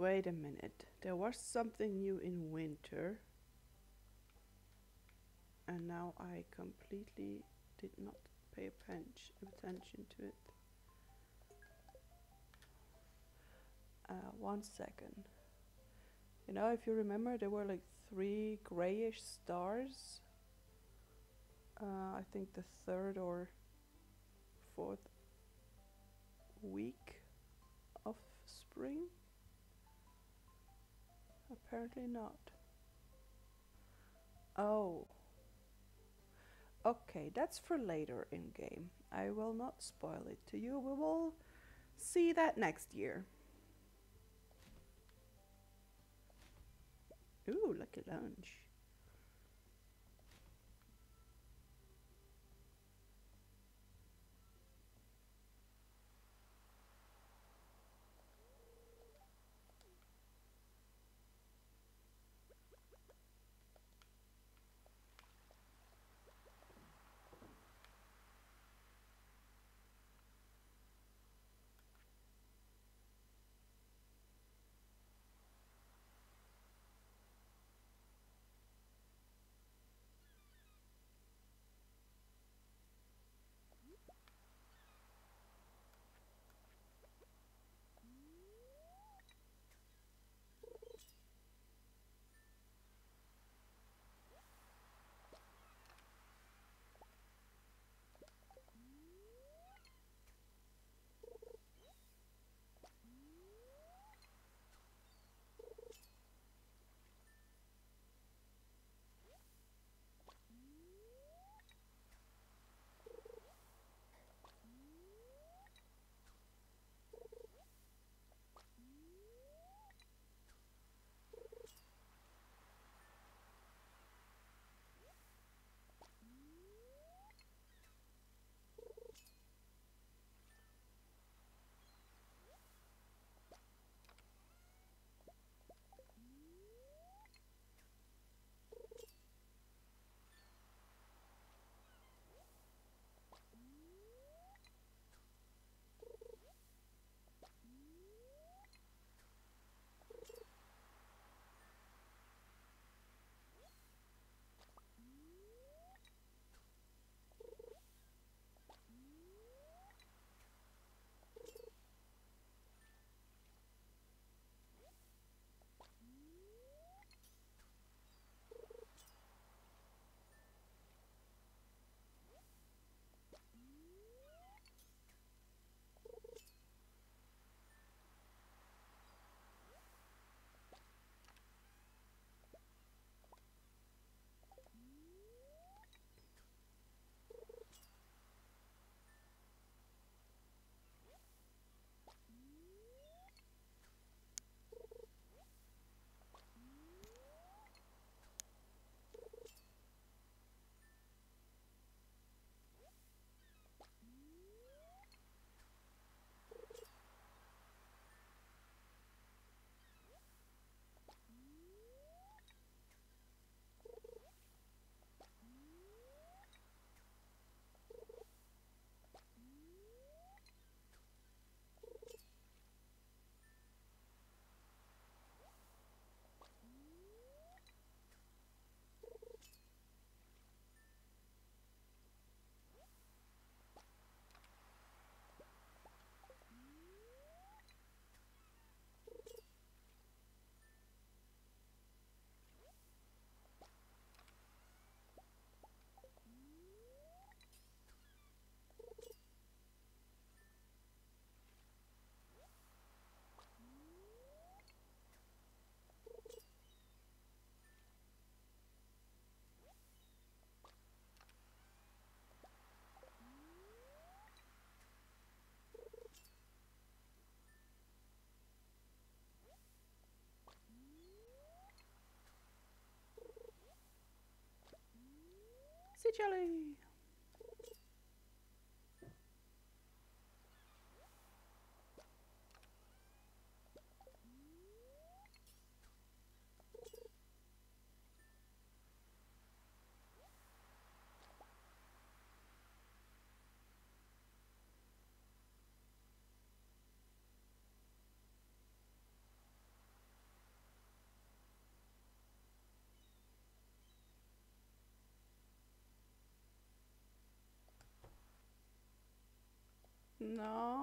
Wait a minute. There was something new in winter. And now I completely did not pay atten- attention to it. Uh, one second. You know, if you remember, there were like three grayish stars. Uh, I think the third or fourth week of spring. Apparently not. Oh. Okay, that's for later in game. I will not spoil it to you. We will see that next year. Ooh, lucky lunch. Jelly. No.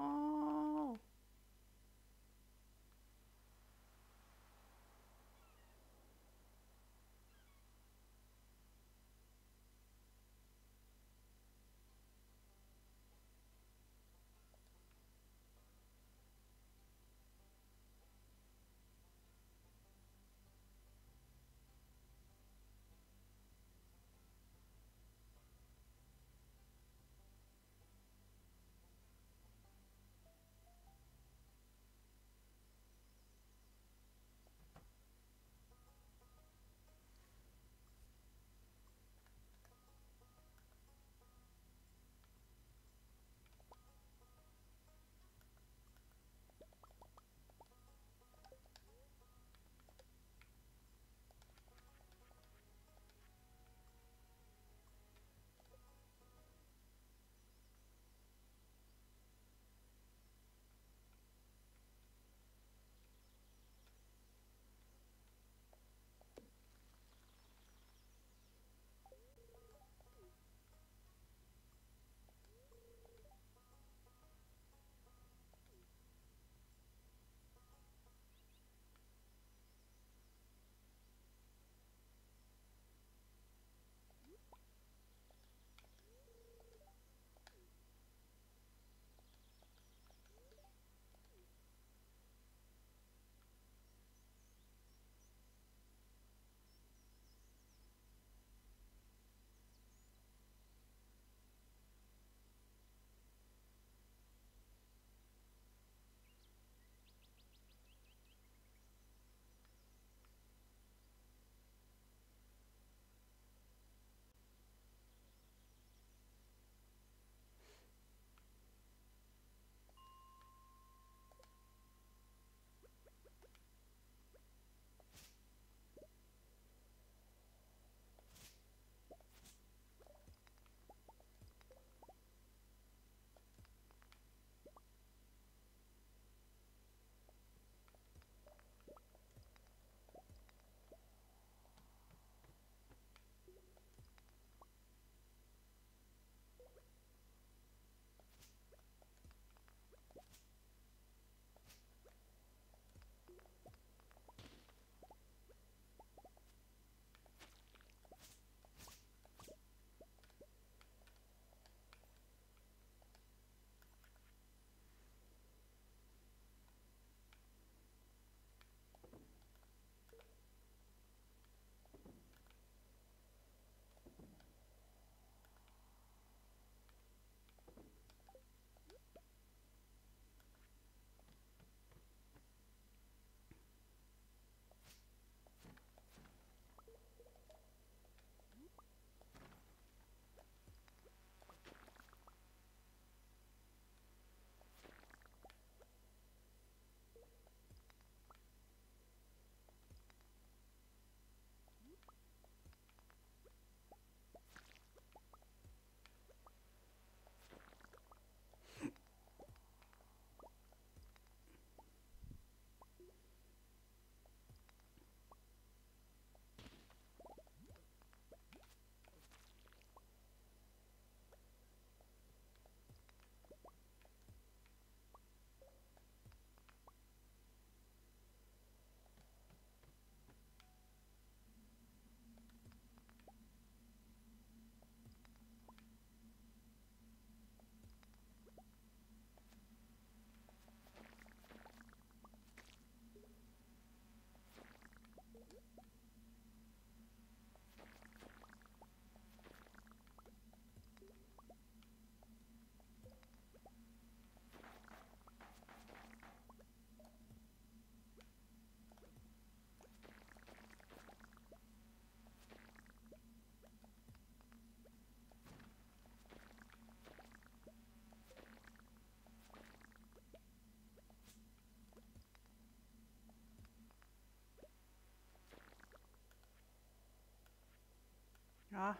Ah.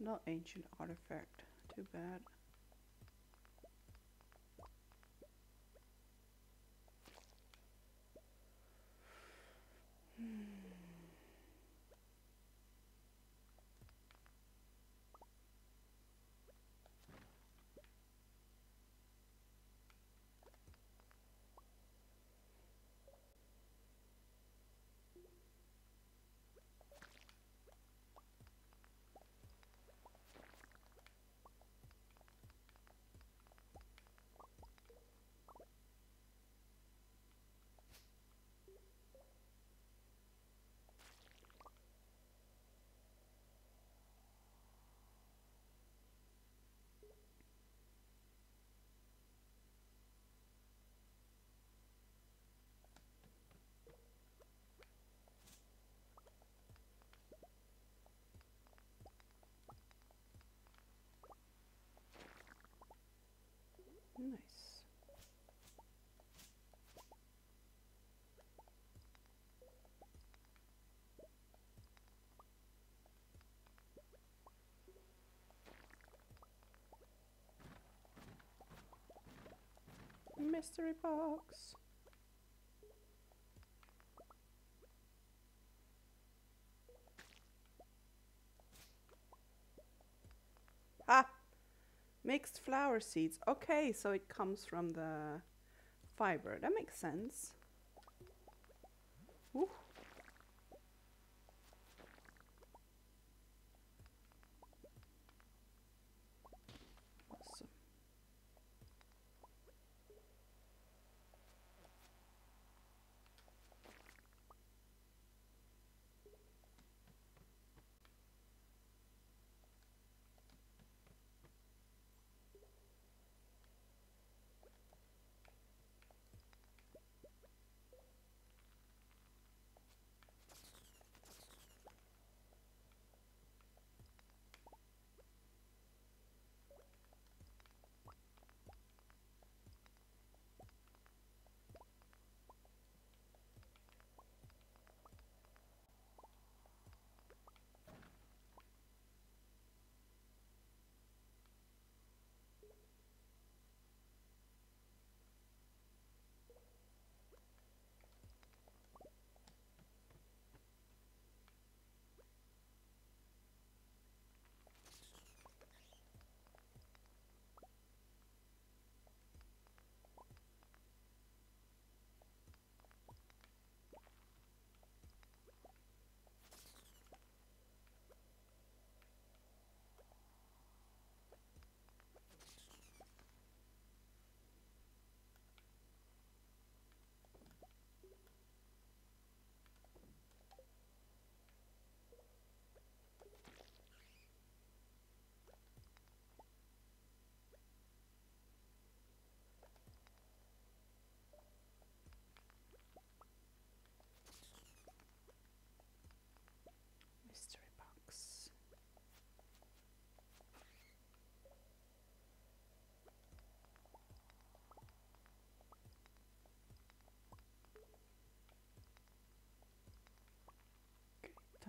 No ancient artifact. Too bad. Hmm. Nice. Mystery box. Ah! Mixed flower seeds. Okay, so it comes from the fiber. That makes sense. Ooh.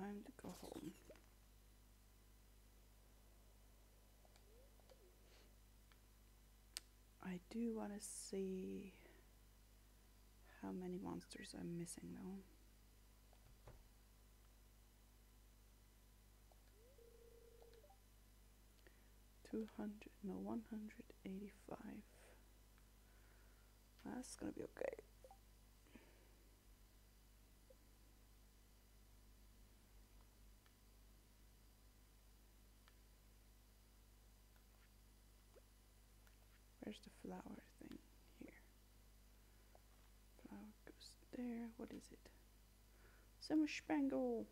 Time to go home. I do want to see how many monsters I'm missing though. Two hundred, no, one hundred eighty-five. That's gonna be okay. Where's the flower thing? Here. Flower goes there. What is it? Summer spangle.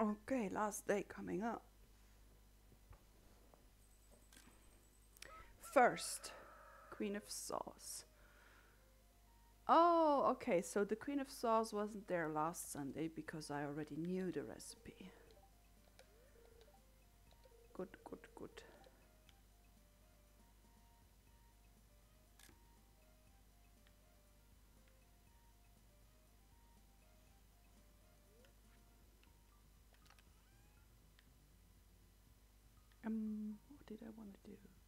Okay, last day coming up. First, Queen of Sauce. Oh, okay, so the Queen of Sauce wasn't there last Sunday because I already knew the recipe. Good, good, good. Did I want to do?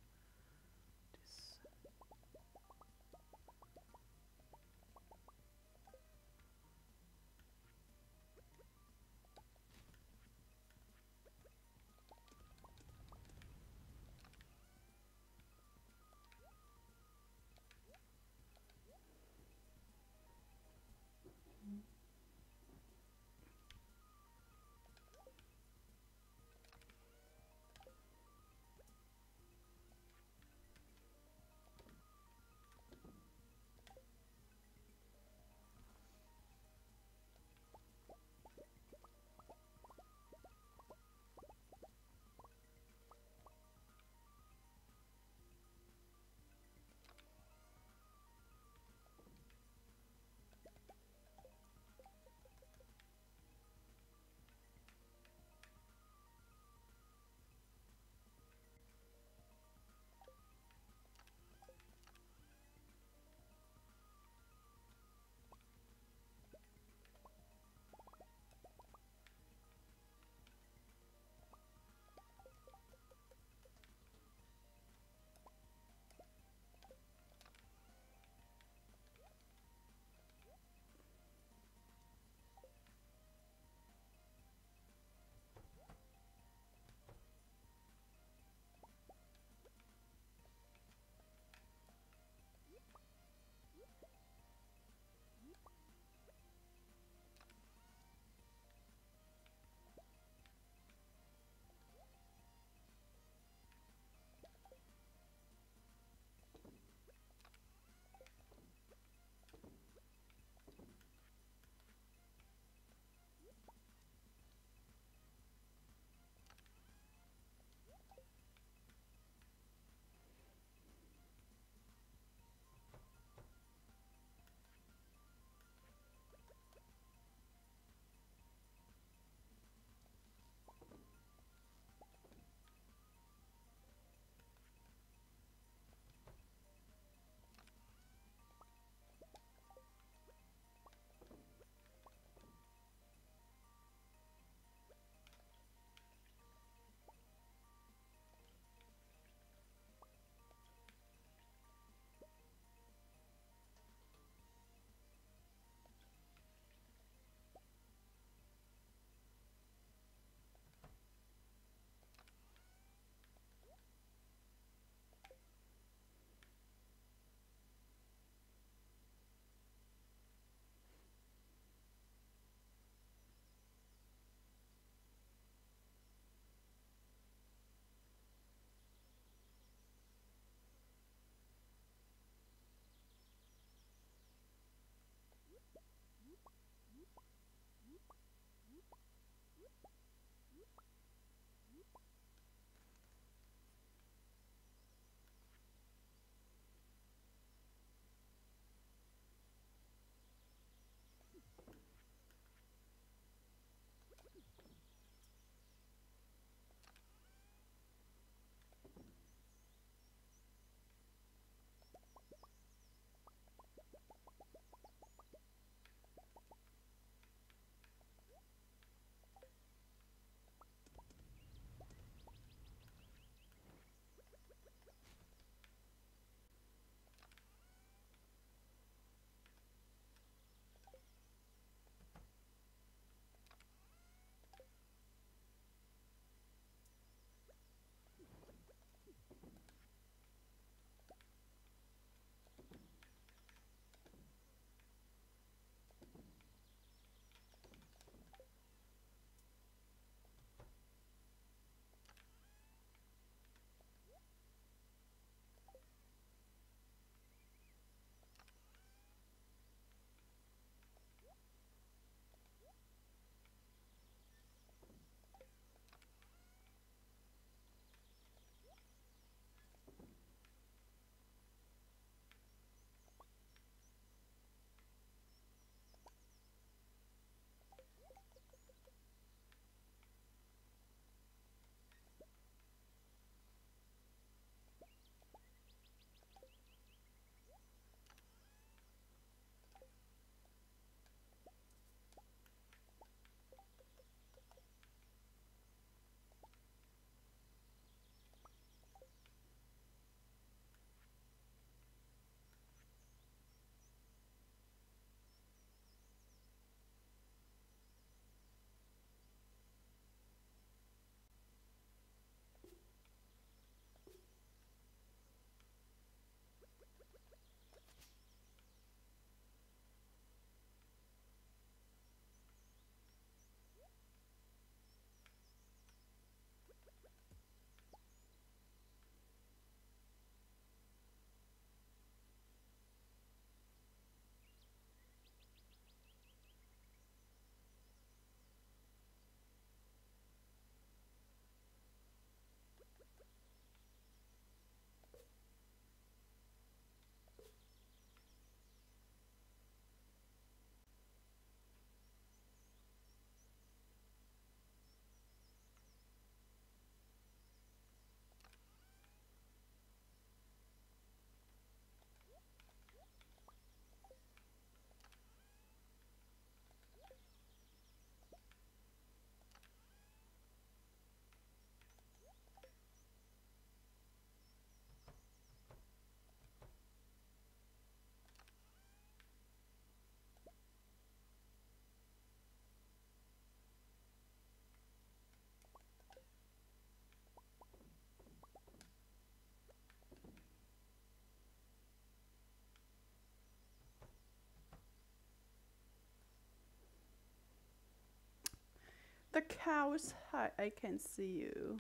The cow is high. I can see you,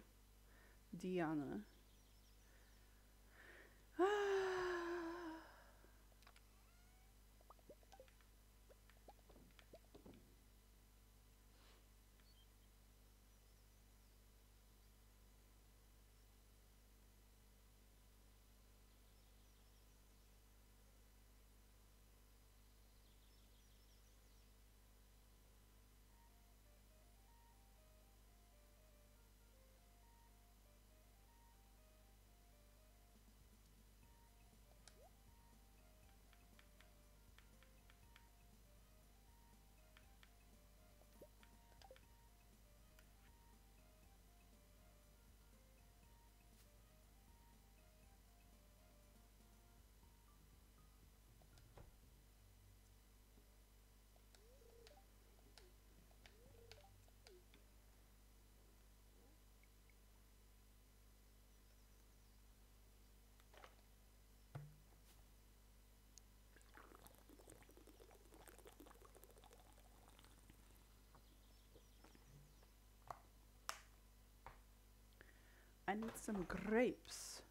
Diana. I need some grapes.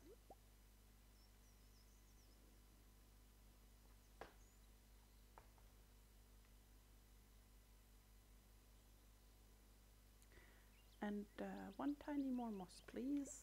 And uh, one tiny more moss, please.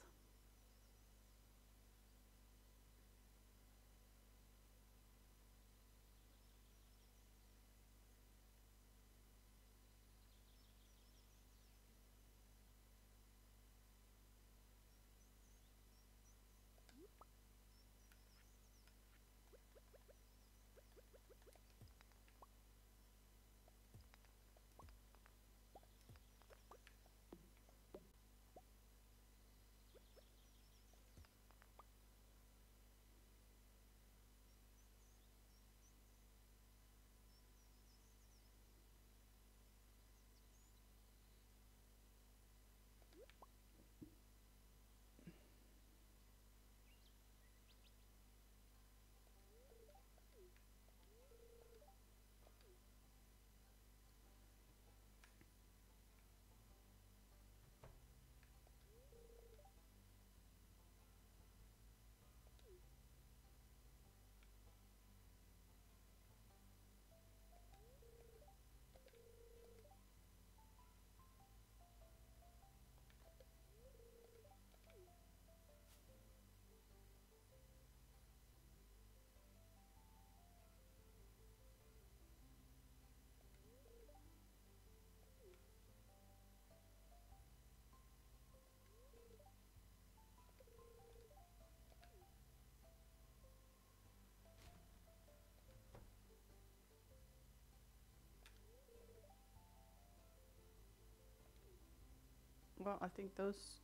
Well, I think those.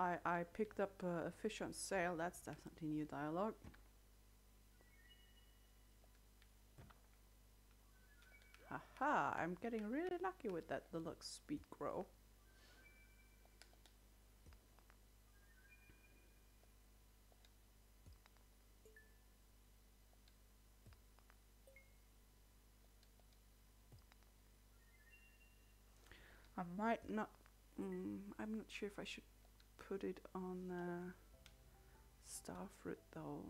I I picked up uh, a fish on sale. That's definitely new dialogue. Haha! I'm getting really lucky with that deluxe speed grow. I might not Mm, I'm not sure if I should put it on uh, starfruit though.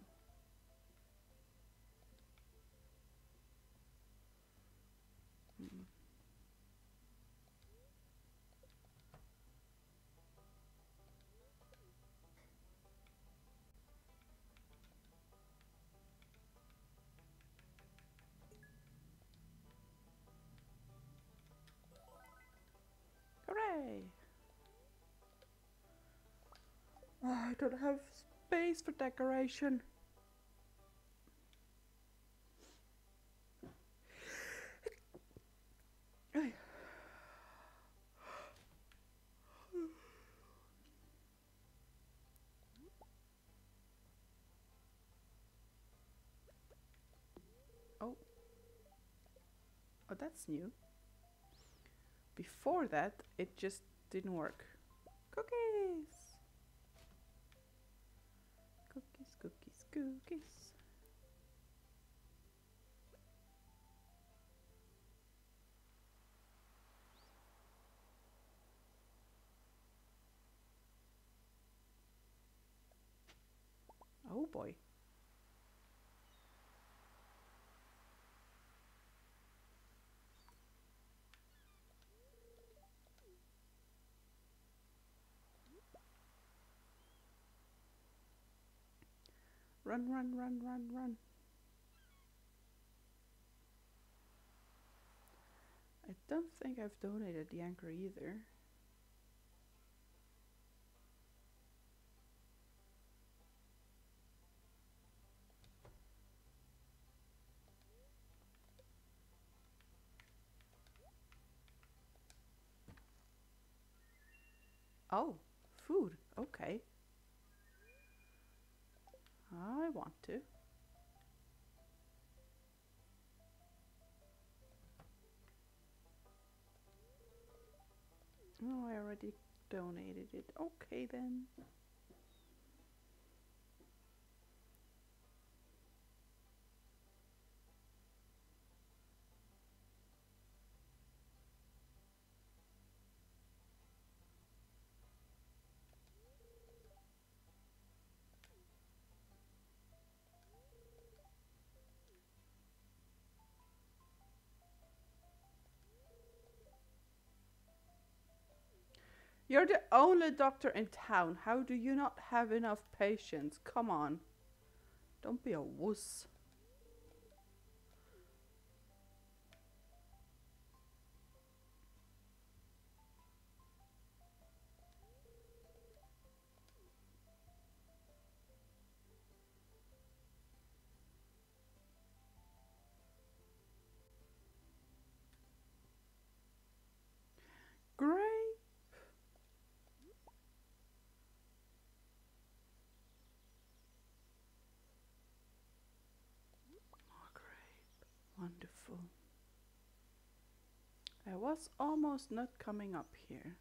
I don't have space for decoration. Oh. Oh, that's new. Before that, it just didn't work. Cookies! Cookies. Oh boy. Run, run, run, run, run. I don't think I've donated the anchor either. Oh, food. Okay. I want to. Oh, I already donated it. Okay then. You're the only doctor in town. How do you not have enough patients? Come on. Don't be a wuss. Wonderful. I was almost not coming up here.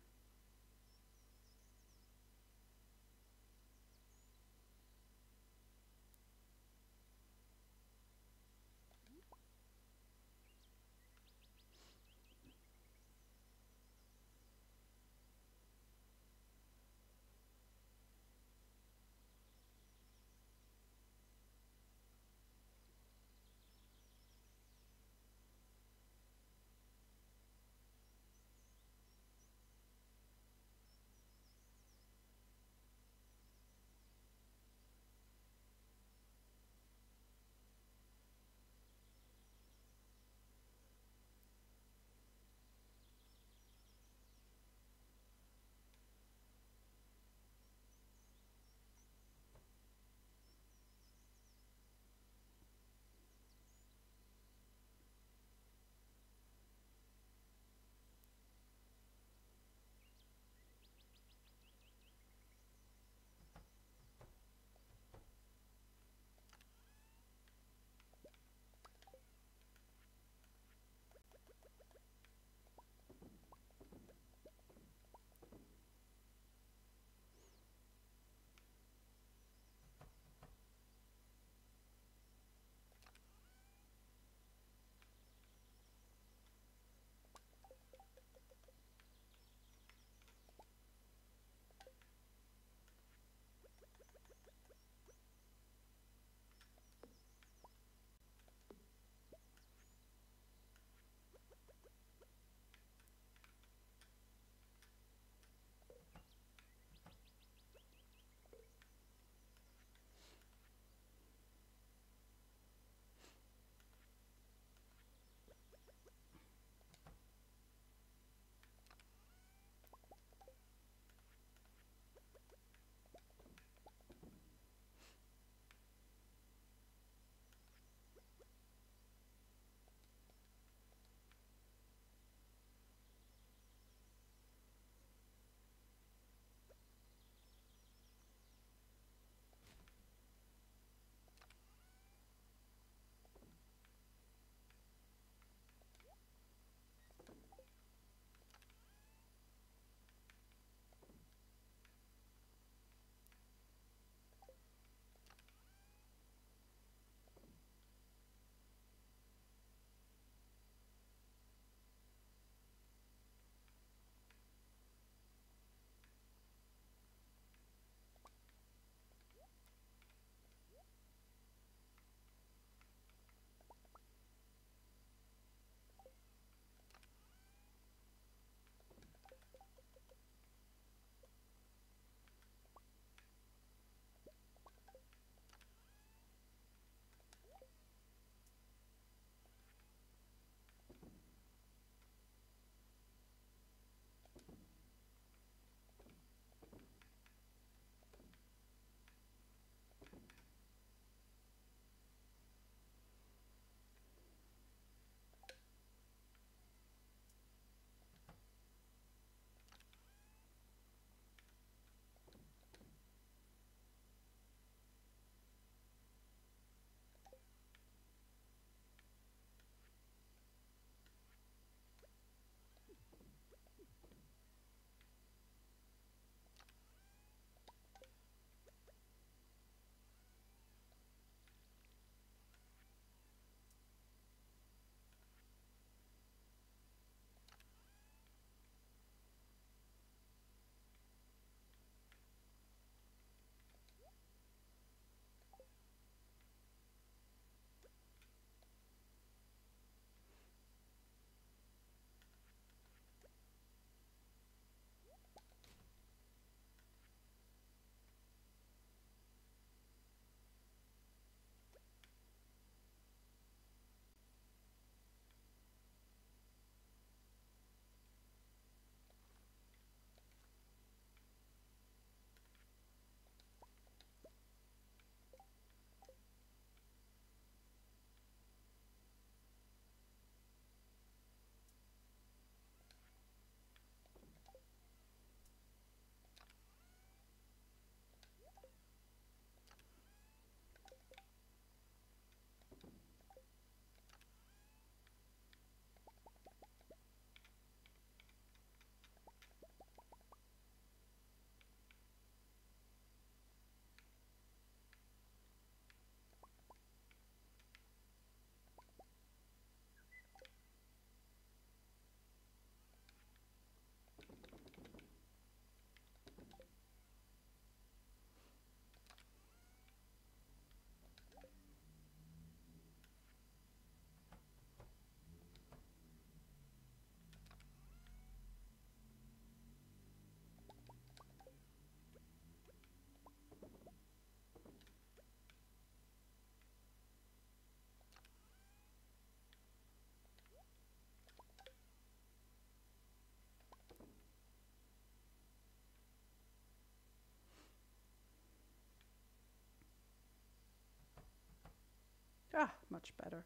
Ah, much better.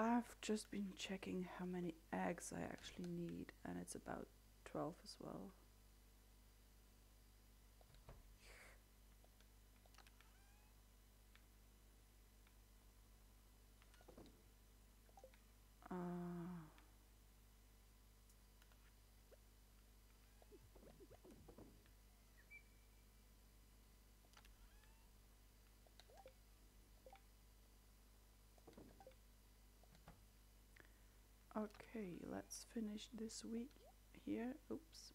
I've just been checking how many eggs I actually need, and it's about 12 as well. Uh, okay, let's finish this week here. Oops.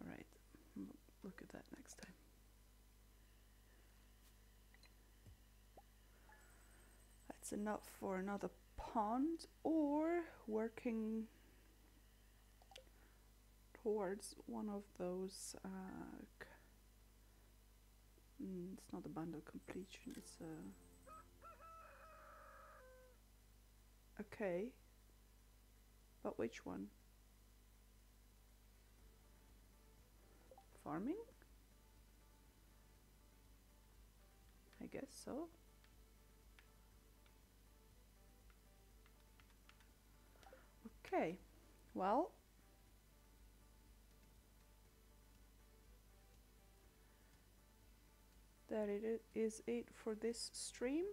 Alright, look at that next time. That's enough for another pond or working towards one of those uh, mm, it's not a bundle completion it's a okay. But which one? Farming? I guess so. Okay, well, that it is it for this stream.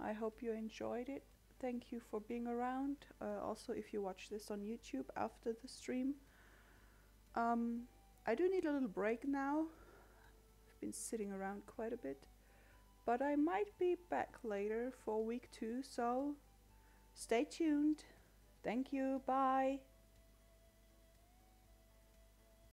I hope you enjoyed it. Thank you for being around. Uh, also, if you watch this on YouTube after the stream, um, I do need a little break now. I've been sitting around quite a bit, but I might be back later for week two, so Stay tuned. Thank you. Bye.